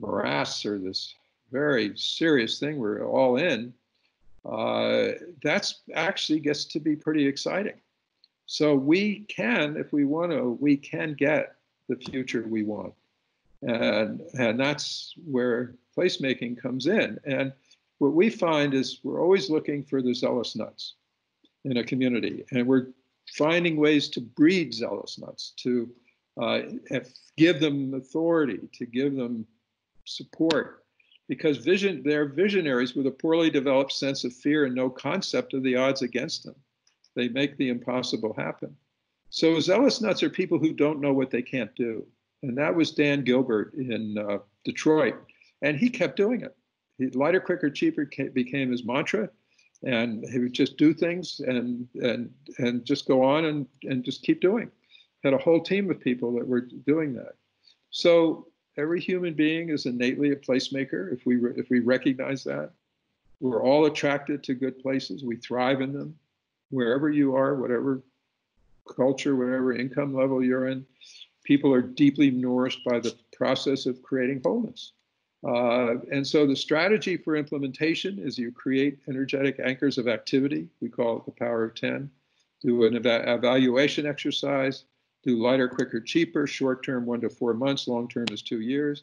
morass or this very serious thing we're all in, uh, that's actually gets to be pretty exciting. So we can, if we want to, we can get the future we want. And, and that's where placemaking comes in. And what we find is we're always looking for the zealous nuts in a community. And we're finding ways to breed zealous nuts, to uh, give them authority, to give them support. because vision they're visionaries with a poorly developed sense of fear and no concept of the odds against them. They make the impossible happen. So zealous nuts are people who don't know what they can't do. And that was Dan Gilbert in uh, Detroit. And he kept doing it. He, lighter, quicker, cheaper became his mantra. And he would just do things and, and, and just go on and, and just keep doing. Had a whole team of people that were doing that. So every human being is innately a placemaker if we, if we recognize that. We're all attracted to good places. We thrive in them. Wherever you are, whatever culture, whatever income level you're in, people are deeply nourished by the process of creating wholeness. Uh, and so the strategy for implementation is you create energetic anchors of activity. We call it the power of 10. Do an eva evaluation exercise, do lighter, quicker, cheaper, short term, one to four months, long term is two years.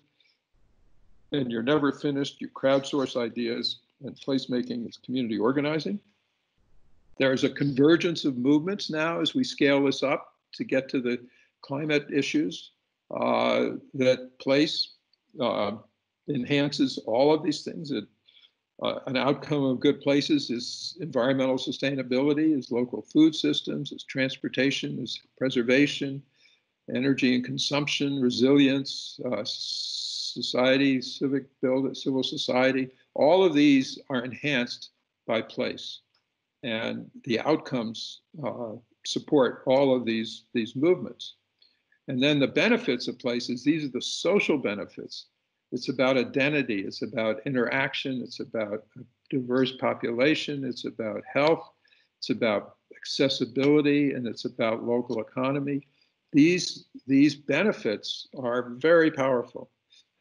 And you're never finished. You crowdsource ideas, and placemaking is community organizing. There's a convergence of movements now as we scale this up to get to the climate issues uh, that place uh, enhances all of these things. It, uh, an outcome of good places is environmental sustainability, is local food systems, is transportation, is preservation, energy and consumption, resilience, uh, society, civic build, civil society. All of these are enhanced by place, and the outcomes uh, support all of these these movements. And then the benefits of places, these are the social benefits. It's about identity, it's about interaction, it's about a diverse population, it's about health, it's about accessibility, and it's about local economy. These, these benefits are very powerful.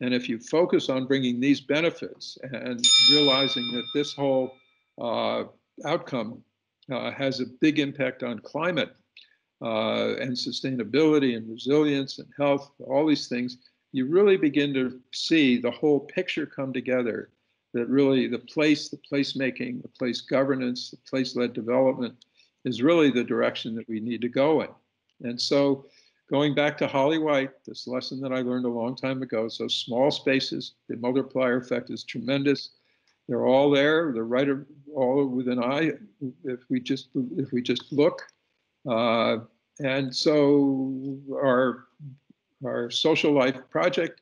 And if you focus on bringing these benefits and realizing that this whole uh, outcome uh, has a big impact on climate uh, and sustainability and resilience and health, all these things, you really begin to see the whole picture come together. That really the place, the placemaking, the place governance, the place led development is really the direction that we need to go in. And so, going back to Holly Whyte, this lesson that I learned a long time ago so, small spaces, the multiplier effect is tremendous. They're all there, they're right all within eye if we just if we just look uh, and so our, our social life project,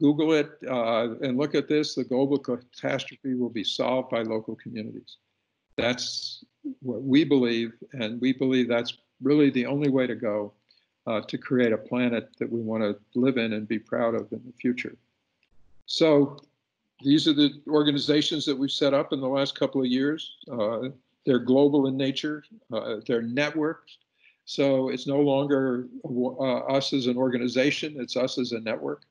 Google it uh, and look at this, the global catastrophe will be solved by local communities. That's what we believe, and we believe that's really the only way to go uh, to create a planet that we want to live in and be proud of in the future. So these are the organizations that we've set up in the last couple of years. Uh, they're global in nature. Uh, they're networked. So it's no longer uh, us as an organization, it's us as a network,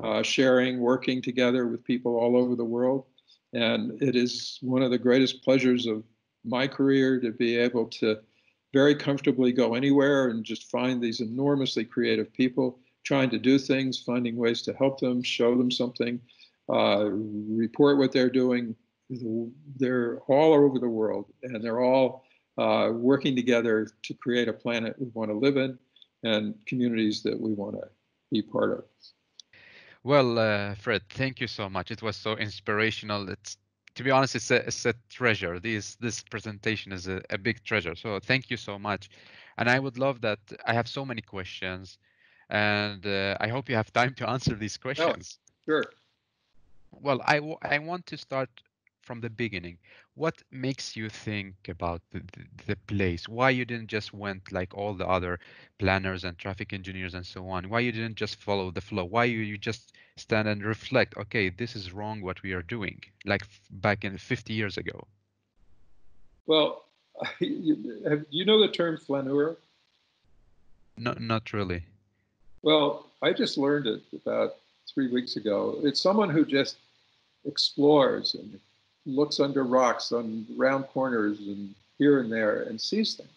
uh, sharing, working together with people all over the world. And it is one of the greatest pleasures of my career to be able to very comfortably go anywhere and just find these enormously creative people trying to do things, finding ways to help them, show them something, uh, report what they're doing, they're all over the world and they're all uh, working together to create a planet we want to live in and communities that we want to be part of. Well, uh, Fred, thank you so much. It was so inspirational. It's to be honest, it's a, it's a treasure. This this presentation is a, a big treasure. So thank you so much. And I would love that. I have so many questions, and uh, I hope you have time to answer these oh, questions. Oh, sure. Well, I, I want to start from the beginning what makes you think about the, the, place? Why you didn't just went like all the other planners and traffic engineers and so on? Why you didn't just follow the flow? Why you, you just stand and reflect okay this is wrong what we are doing like back in 50 years ago? Well you, you know the term flaneur? No, not really. Well i just learned it about three weeks ago. It's someone who just explores and looks under rocks on round corners and here and there and sees things.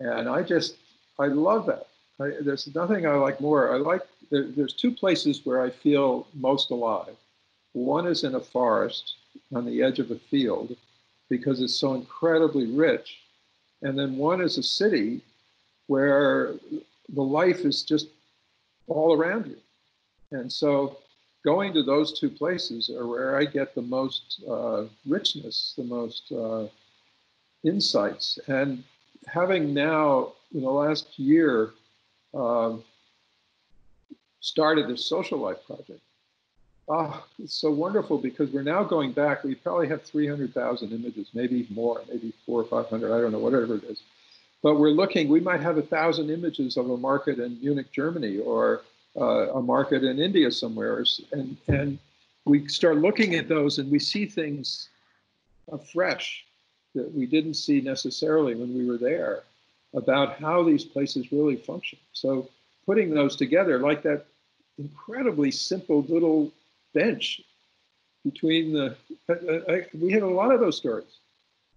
And I just, I love that. I, there's nothing I like more. I like, there, there's two places where I feel most alive. One is in a forest on the edge of a field because it's so incredibly rich. And then one is a city where the life is just all around you. And so going to those two places are where I get the most uh, richness, the most uh, insights. And having now, in the last year, um, started this social life project. Oh, it's so wonderful because we're now going back. We probably have 300,000 images, maybe more, maybe four or 500, I don't know, whatever it is. But we're looking, we might have a thousand images of a market in Munich, Germany, or uh, a market in India somewhere. And, and we start looking at those and we see things afresh that we didn't see necessarily when we were there about how these places really function. So putting those together, like that incredibly simple little bench between the, I, I, we had a lot of those stories.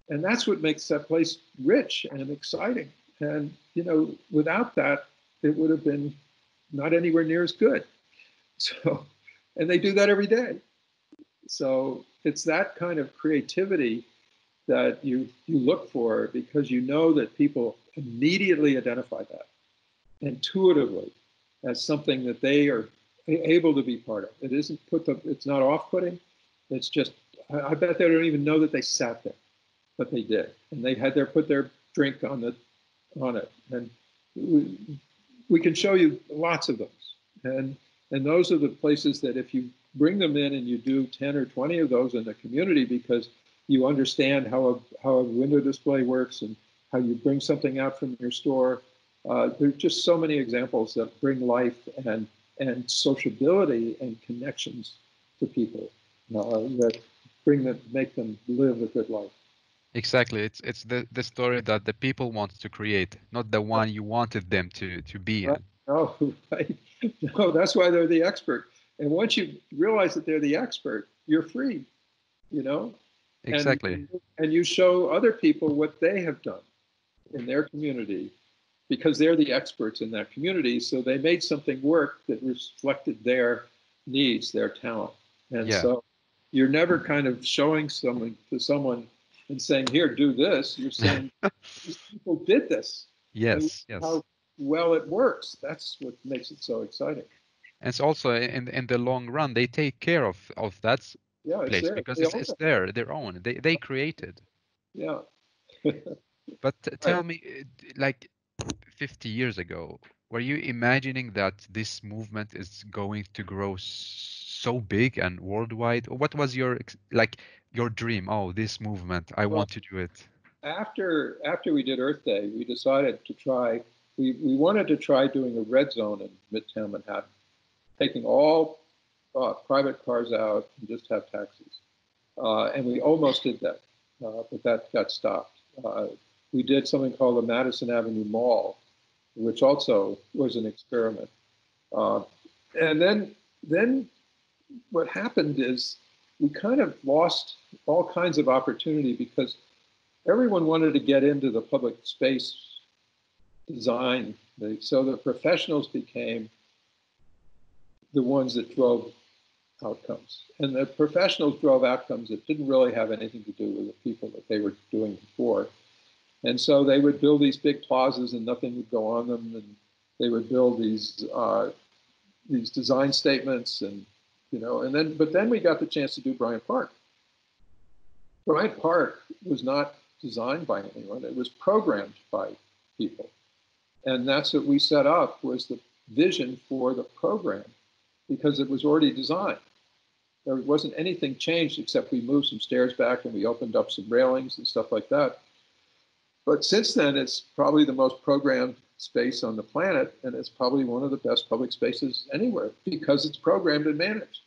And that's what makes that place rich and exciting. And, you know, without that, it would have been not anywhere near as good. So, and they do that every day. So it's that kind of creativity that you you look for because you know that people immediately identify that intuitively as something that they are able to be part of. It isn't put the, it's not off-putting. It's just I, bet they don't even know that they sat there, but they did, and they had their put their drink on the on it, and we, can show you lots of those. And, and those are the places that if you bring them in and you do 10 or 20 of those in the community because you understand how a, how a window display works and how you bring something out from your store. Uh, there's just so many examples that bring life and, and sociability and connections to people uh, that bring them, make them live a good life. Exactly. It's it's the, the story that the people want to create, not the one you wanted them to to be in. Oh, right. No, that's why they're the expert. And once you realize that they're the expert, you're free. You know. Exactly. And, and you show other people what they have done in their community because they're the experts in that community. So they made something work that reflected their needs, their talent. And yeah. so you're never kind of showing someone to someone and saying, "Here, do this." You're saying these people did this. Yes, yes. How well it works. That's what makes it so exciting. And it's also in in the long run, they take care of of that yeah, place it's because it's, it's there, their own. They they created. Yeah. but tell me, uh, like 50 years ago, were you imagining that this movement is going to grow so big and worldwide? What was your like your dream? Oh, this movement, I well, want to do it. After after we did Earth Day, we decided to try. We we wanted to try doing a red zone in Midtown Manhattan, taking all uh, private cars out and just have taxis. Uh, and we almost did that, uh, but that got stopped. Uh, we did something called the Madison Avenue Mall, which also was an experiment. Uh, and then then what happened is we kind of lost all kinds of opportunity because everyone wanted to get into the public space design. So the professionals became the ones that drove outcomes. And the professionals drove outcomes that didn't really have anything to do with the people that they were doing before. And so they would build these big plazas and nothing would go on them. And they would build these uh, these design statements and you know, and then but then we got the chance to do Bryant Park. Bryant Park was not designed by anyone; it was programmed by people, and that's what we set up was the vision for the program because it was already designed. There wasn't anything changed except we moved some stairs back and we opened up some railings and stuff like that. But since then, it's probably the most programmed space on the planet, and it's probably one of the best public spaces anywhere because it's programmed and managed.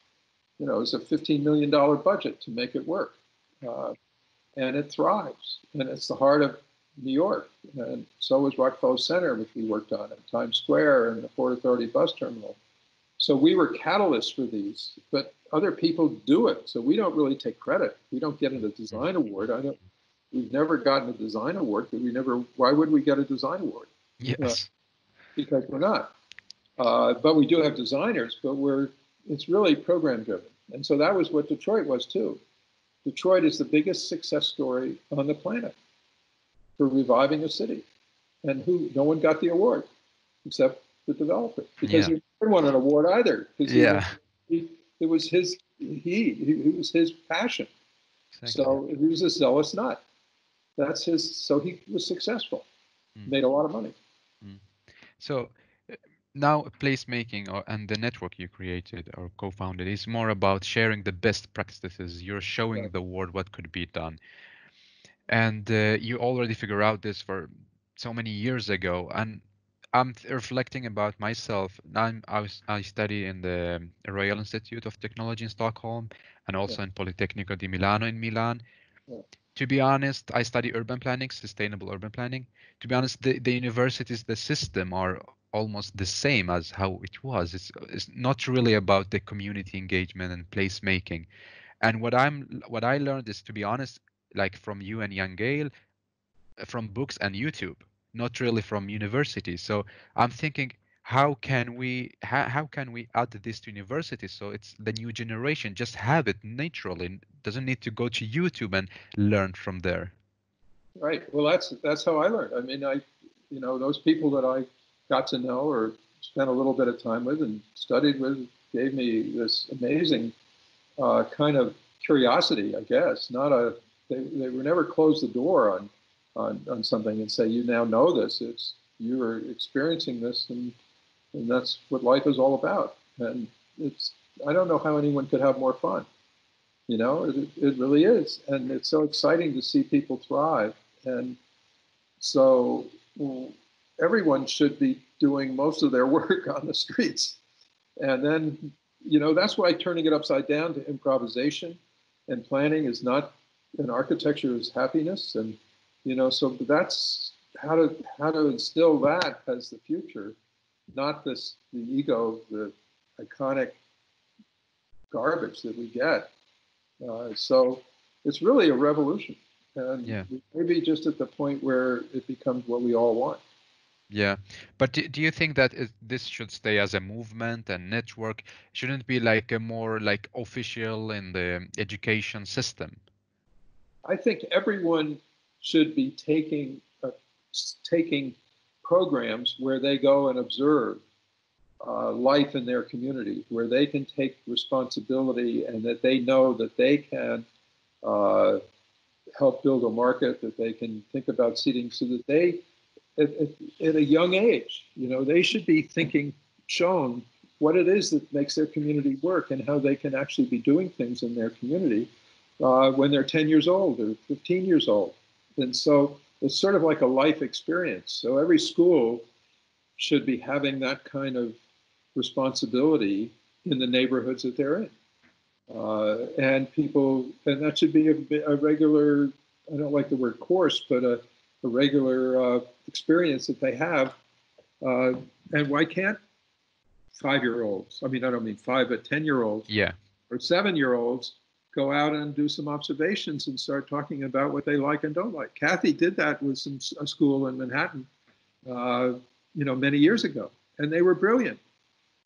You know, it's a $15 million budget to make it work. Uh, and it thrives. And it's the heart of New York. And so is Rockefeller Center, which we worked on, and Times Square and the Port Authority bus terminal. So we were catalysts for these, but other people do it. So we don't really take credit. We don't get a design award. I don't. We've never gotten a design award, but we never. Why would we get a design award? Yes. Uh, because we're not. Uh, but we do have designers, but we're it's really program driven. And so that was what Detroit was too. Detroit is the biggest success story on the planet for reviving a city. And who no one got the award except the developer. Because yeah. didn't want an award either. Yeah. He, it was his he it was his passion. So he was a zealous nut. That's his. So he was successful, Mm. made a lot of money. So uh, now placemaking or, and the network you created or co-founded is more about sharing the best practices. You're showing Right. the world what could be done. And uh, you already figure out this for so many years ago. And I'm reflecting about myself. Now I'm, I, was, I study in the Royal Institute of Technology in Stockholm and also in Politecnico di Milano in Milan. Yeah. To be honest, I study urban planning, sustainable urban planning to be honest, the, the universities, the system are almost the same as how it was. It's, it's not really about the community engagement and placemaking. And what I'm what I learned is to be honest, like from you and Jan Gehl, from books and YouTube, not really from universities. So I'm thinking how can we how, how can we add this to universities so it's the new generation just have it naturally doesn't need to go to youtube and learn from there Right. Well, that's that's how I learned. I mean, I, you know, those people that I got to know or spent a little bit of time with and studied with gave me this amazing uh, kind of curiosity. I guess not a. They, they were never close the door on, on on something and say you now know this. It's you are experiencing this and and that's what life is all about. And it's I don't know how anyone could have more fun. You know, it, it really is. And it's so exciting to see people thrive. And so everyone should be doing most of their work on the streets. And then, you know, that's why turning it upside down to improvisation and planning is not, and architecture is happiness. And, you know, so that's how to, how to instill that as the future, not this, the ego, the iconic garbage that we get. Uh, so it's really a revolution. And Yeah. maybe just at the point where it becomes what we all want. Yeah, but do, do you think that it, this should stay as a movement and network? Shouldn't it be like a more like official in the education system? I think everyone should be taking uh, taking programs where they go and observe uh, life in their community, where they can take responsibility and that they know that they can uh, help build a market, that they can think about seating, so that they, at, at, at a young age, you know, they should be thinking, shown what it is that makes their community work and how they can actually be doing things in their community uh, when they're 10 years old or 15 years old. And so it's sort of like a life experience. So every school should be having that kind of responsibility in the neighborhoods that they're in. Uh, and people, and that should be a, a, regular, I don't like the word course, but a, a regular uh, experience that they have. Uh, and why can't five year olds, I mean, I don't mean five, but 10 year olds Yeah, or seven year olds go out and do some observations and start talking about what they like and don't like. Kathy did that with some a school in Manhattan, uh, you know, many years ago, and they were brilliant.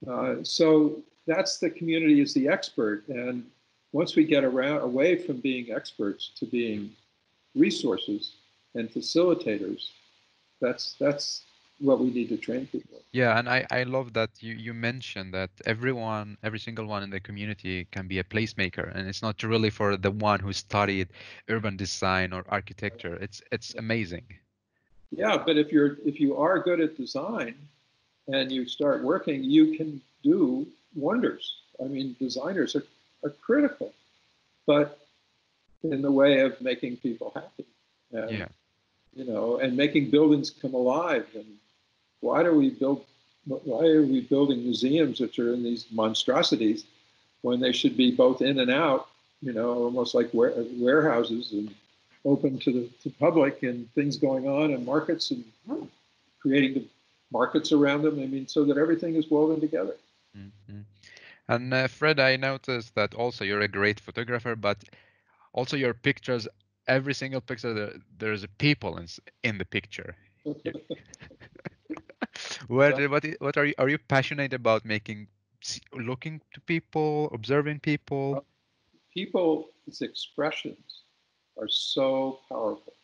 Uh, so that's the community is the expert, and once we get around away from being experts to being resources and facilitators, that's that's what we need to train people. yeah, and I I love that you you mentioned that everyone, every single one in the community can be a placemaker, and it's not really for the one who studied urban design or architecture. It's it's amazing. Yeah, but if you're if you are good at design and you start working, you can do wonders. I mean, designers are, are critical, but in the way of making people happy. And, Yeah. You know, and making buildings come alive. And why do we build? Why are we building museums which are in these monstrosities when they should be both in and out? You know, almost like warehouses and open to the to public and things going on and markets and creating the markets around them. I mean, so that everything is woven together. hmm And uh, Fred, I noticed that also you're a great photographer, but also your pictures, every single picture, there, there's a people in, in the picture. What, what, what are you, are you passionate about making, looking to people, observing people? Uh, people's expressions are so powerful,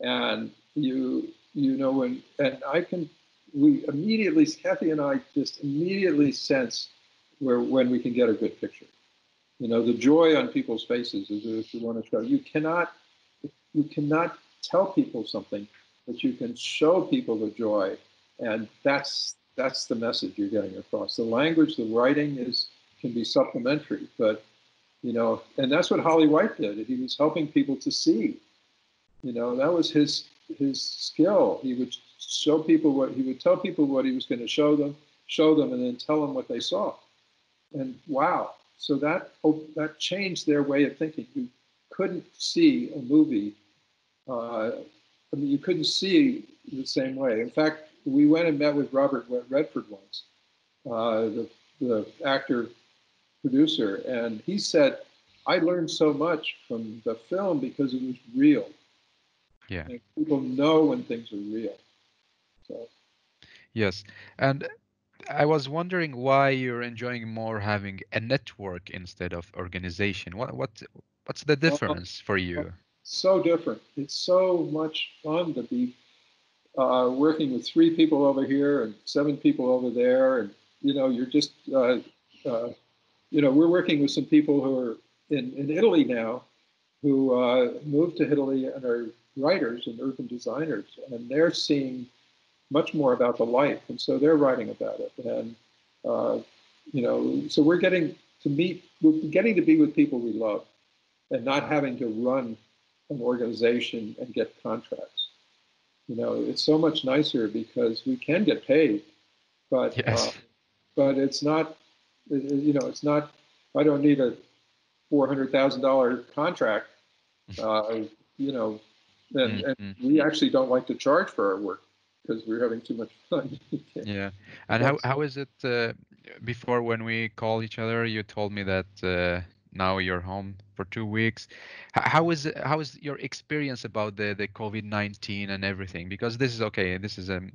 and you you know when and I can we immediately Kathy and I just immediately sense where when we can get a good picture. You know, the joy on people's faces is if you want to show. You cannot, you cannot tell people something, but you can show people the joy, and that's that's the message you're getting across. The language, the writing is can be supplementary, but you know, and that's what Holly Whyte did. He was helping people to see. You know, that was his his skill. He would show people what he would tell people what he was going to show them, show them, and then tell them what they saw. And wow, so that that changed their way of thinking. You couldn't see a movie. Uh, I mean, you couldn't see the same way. In fact, we went and met with Robert Redford once, uh, the, the actor producer, and he said, I learned so much from the film because it was real. Yeah. And people know when things are real. So. Yes. And I was wondering why you're enjoying more having a network instead of organization. What what what's the difference for you? So different. It's so much fun to be uh, working with three people over here and seven people over there, and you know, you're just uh, uh, you know, we're working with some people who are in, in Italy now who uh, moved to Italy and are writers and urban designers, and they're seeing much more about the life, and so they're writing about it. And uh, you know, so we're getting to meet, we're getting to be with people we love, and not having to run an organization and get contracts. You know, it's so much nicer because we can get paid, but yes. uh, but it's not you know, it's not. I don't need a four hundred thousand dollar contract. Uh, you know, and, mm-hmm. and we actually don't like to charge for our work because we're having too much fun. yeah, and how how is it? Uh, before when we call each other, you told me that uh, now you're home for two weeks. How is how is your experience about the the COVID nineteen and everything? Because this is okay. This is a um,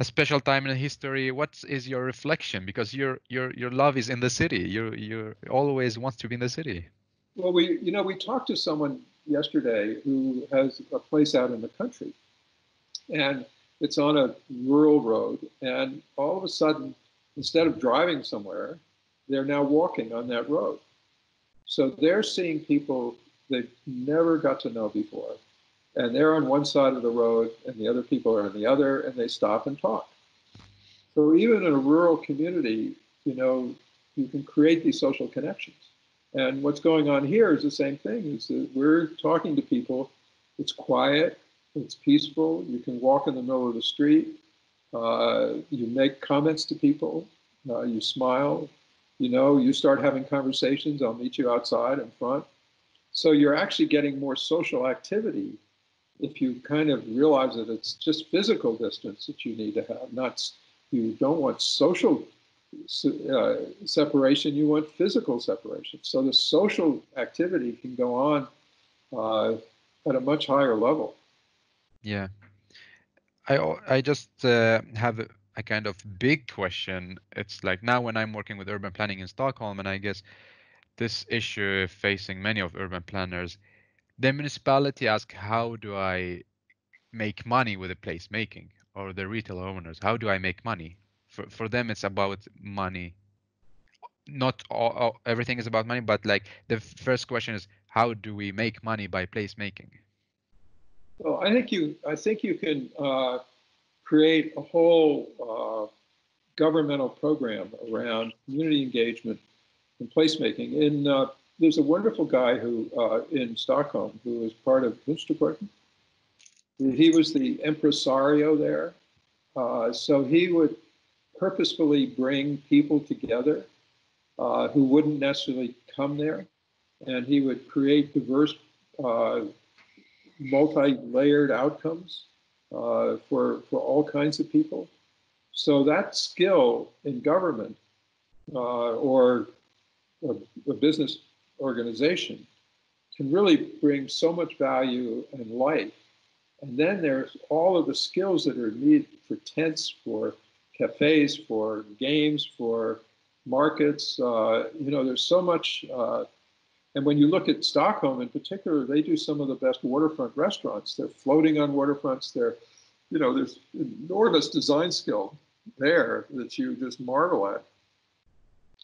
a special time in history what is your reflection because your your your love is in the city you you always want to be in the city well we you know we talked to someone yesterday who has a place out in the country and it's on a rural road and all of a sudden instead of driving somewhere they're now walking on that road so they're seeing people they've never got to know before and they're on one side of the road and the other people are on the other and they stop and talk. So even in a rural community you know you can create these social connections. And what's going on here is the same thing is that we're talking to people. It's quiet it's peaceful you can walk in the middle of the street uh, you make comments to people uh, you smile you know you start having conversations i'll meet you outside in front so you're actually getting more social activity if you kind of realize that it's just physical distance that you need to have, not you don't want social uh, separation, you want physical separation. So the social activity can go on uh, at a much higher level. Yeah, I I just uh, have a, kind of big question. It's like now when I'm working with urban planning in Stockholm, and I guess this issue facing many of urban planners the municipality asks how do I make money with the placemaking or the retail owners? How do I make money? For for them, it's about money. Not all, all everything is about money, but like the first question is how do we make money by placemaking? Well, I think you I think you can uh, create a whole uh, governmental program around community engagement and placemaking. In uh, there's a wonderful guy who uh, in Stockholm who was part of Münstergarten. He was the impresario there. Uh, so he would purposefully bring people together uh, who wouldn't necessarily come there. And he would create diverse, uh, multi layered outcomes uh, for, for all kinds of people. So that skill in government uh, or a, a business organization can really bring so much value and life. And then there's all of the skills that are needed for tents, for cafes, for games, for markets. Uh, you know, there's so much. Uh, and when you look at Stockholm in particular, they do some of the best waterfront restaurants. They're floating on waterfronts. They're, you know, there's enormous design skill there that you just marvel at.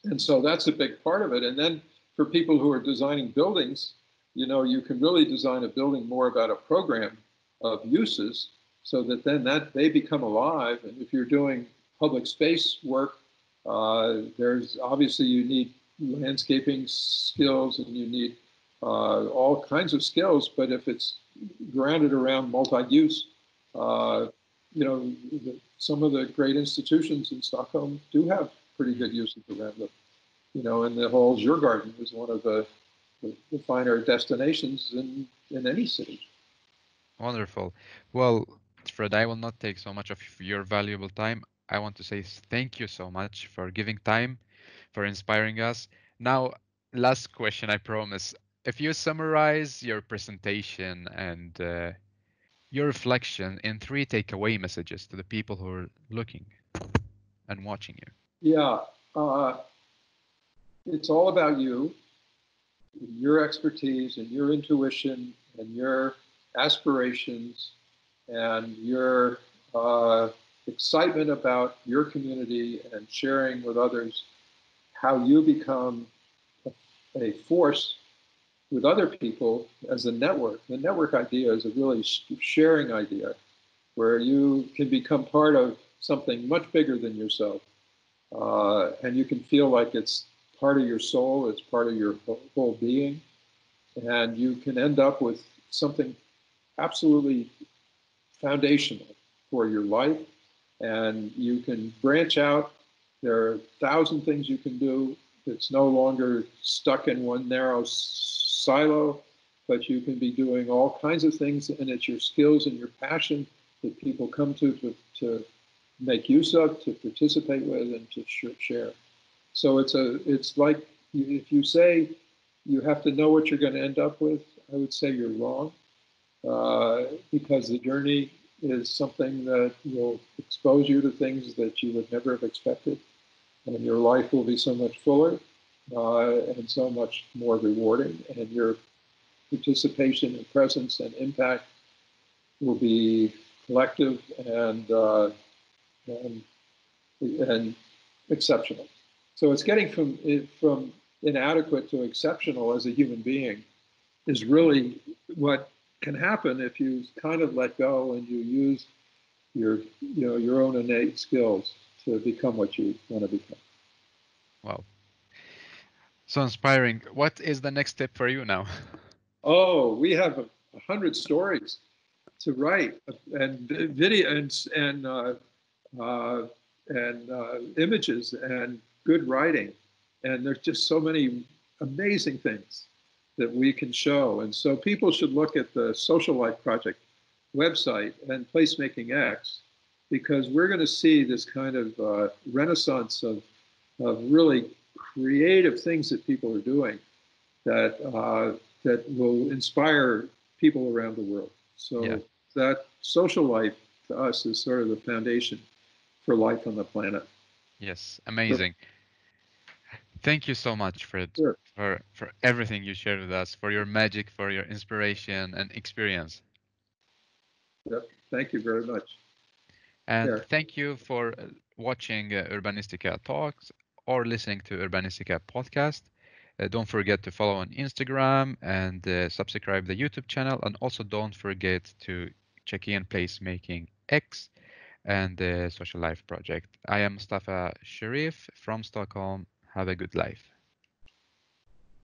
and so that's a big part of it. And then for people who are designing buildings, you know, you can really design a building more about a program of uses so that then that they become alive. And if you're doing public space work, uh, there's obviously you need landscaping skills and you need uh, all kinds of skills. But if it's grounded around multi-use, uh, you know, the, some of the great institutions in Stockholm do have pretty good uses around them. You know, and the whole Djurgården is one of the, the, the finer destinations in, in any city. Wonderful. Well, Fred, I will not take so much of your valuable time. I want to say thank you so much for giving time, for inspiring us. Now, last question, I promise. If you summarize your presentation and uh, your reflection in three takeaway messages to the people who are looking and watching you. Yeah, uh, it's all about you, your expertise and your intuition and your aspirations and your uh, excitement about your community and sharing with others how you become a, force with other people as a network. The network idea is a really sharing idea where you can become part of something much bigger than yourself. Uh, and you can feel like it's part of your soul, it's part of your whole being. And you can end up with something absolutely foundational for your life. And you can branch out. There are a thousand things you can do. It's no longer stuck in one narrow silo, but you can be doing all kinds of things, and it's your skills and your passion that people come to to, to make use of, to participate with, and to share. So it's a it's like if you say you have to know what you're going to end up with, I would say you're wrong, uh, because the journey is something that will expose you to things that you would never have expected, and your life will be so much fuller uh, and so much more rewarding. And your participation and presence and impact will be collective and, uh, and, and exceptional. So it's getting from from inadequate to exceptional as a human being is really what can happen if you kind of let go and you use your you know your own innate skills to become what you want to become. Wow. So inspiring. What is the next step for you now? Oh, we have a, hundred stories to write and video and and uh, uh, and uh, images and good writing, and there's just so many amazing things that we can show. And so people should look at the Social Life Project website and Placemaking X because we're going to see this kind of uh, renaissance of, of really creative things that people are doing that uh, that will inspire people around the world. So yeah. that social life to us is sort of the foundation for life on the planet. Yes, amazing. So, Thank you so much, Fred, sure. for for everything you shared with us, for your magic, for your inspiration and experience. Yep. Thank you very much. And yeah. thank you for uh, watching uh, Urbanistica Talks or listening to Urbanistica podcast. Uh, don't forget to follow on Instagram and uh, subscribe the YouTube channel. And also don't forget to check in Placemaking X and the Social Life Project. I am Mustafa Sherif from Stockholm. Have a good life.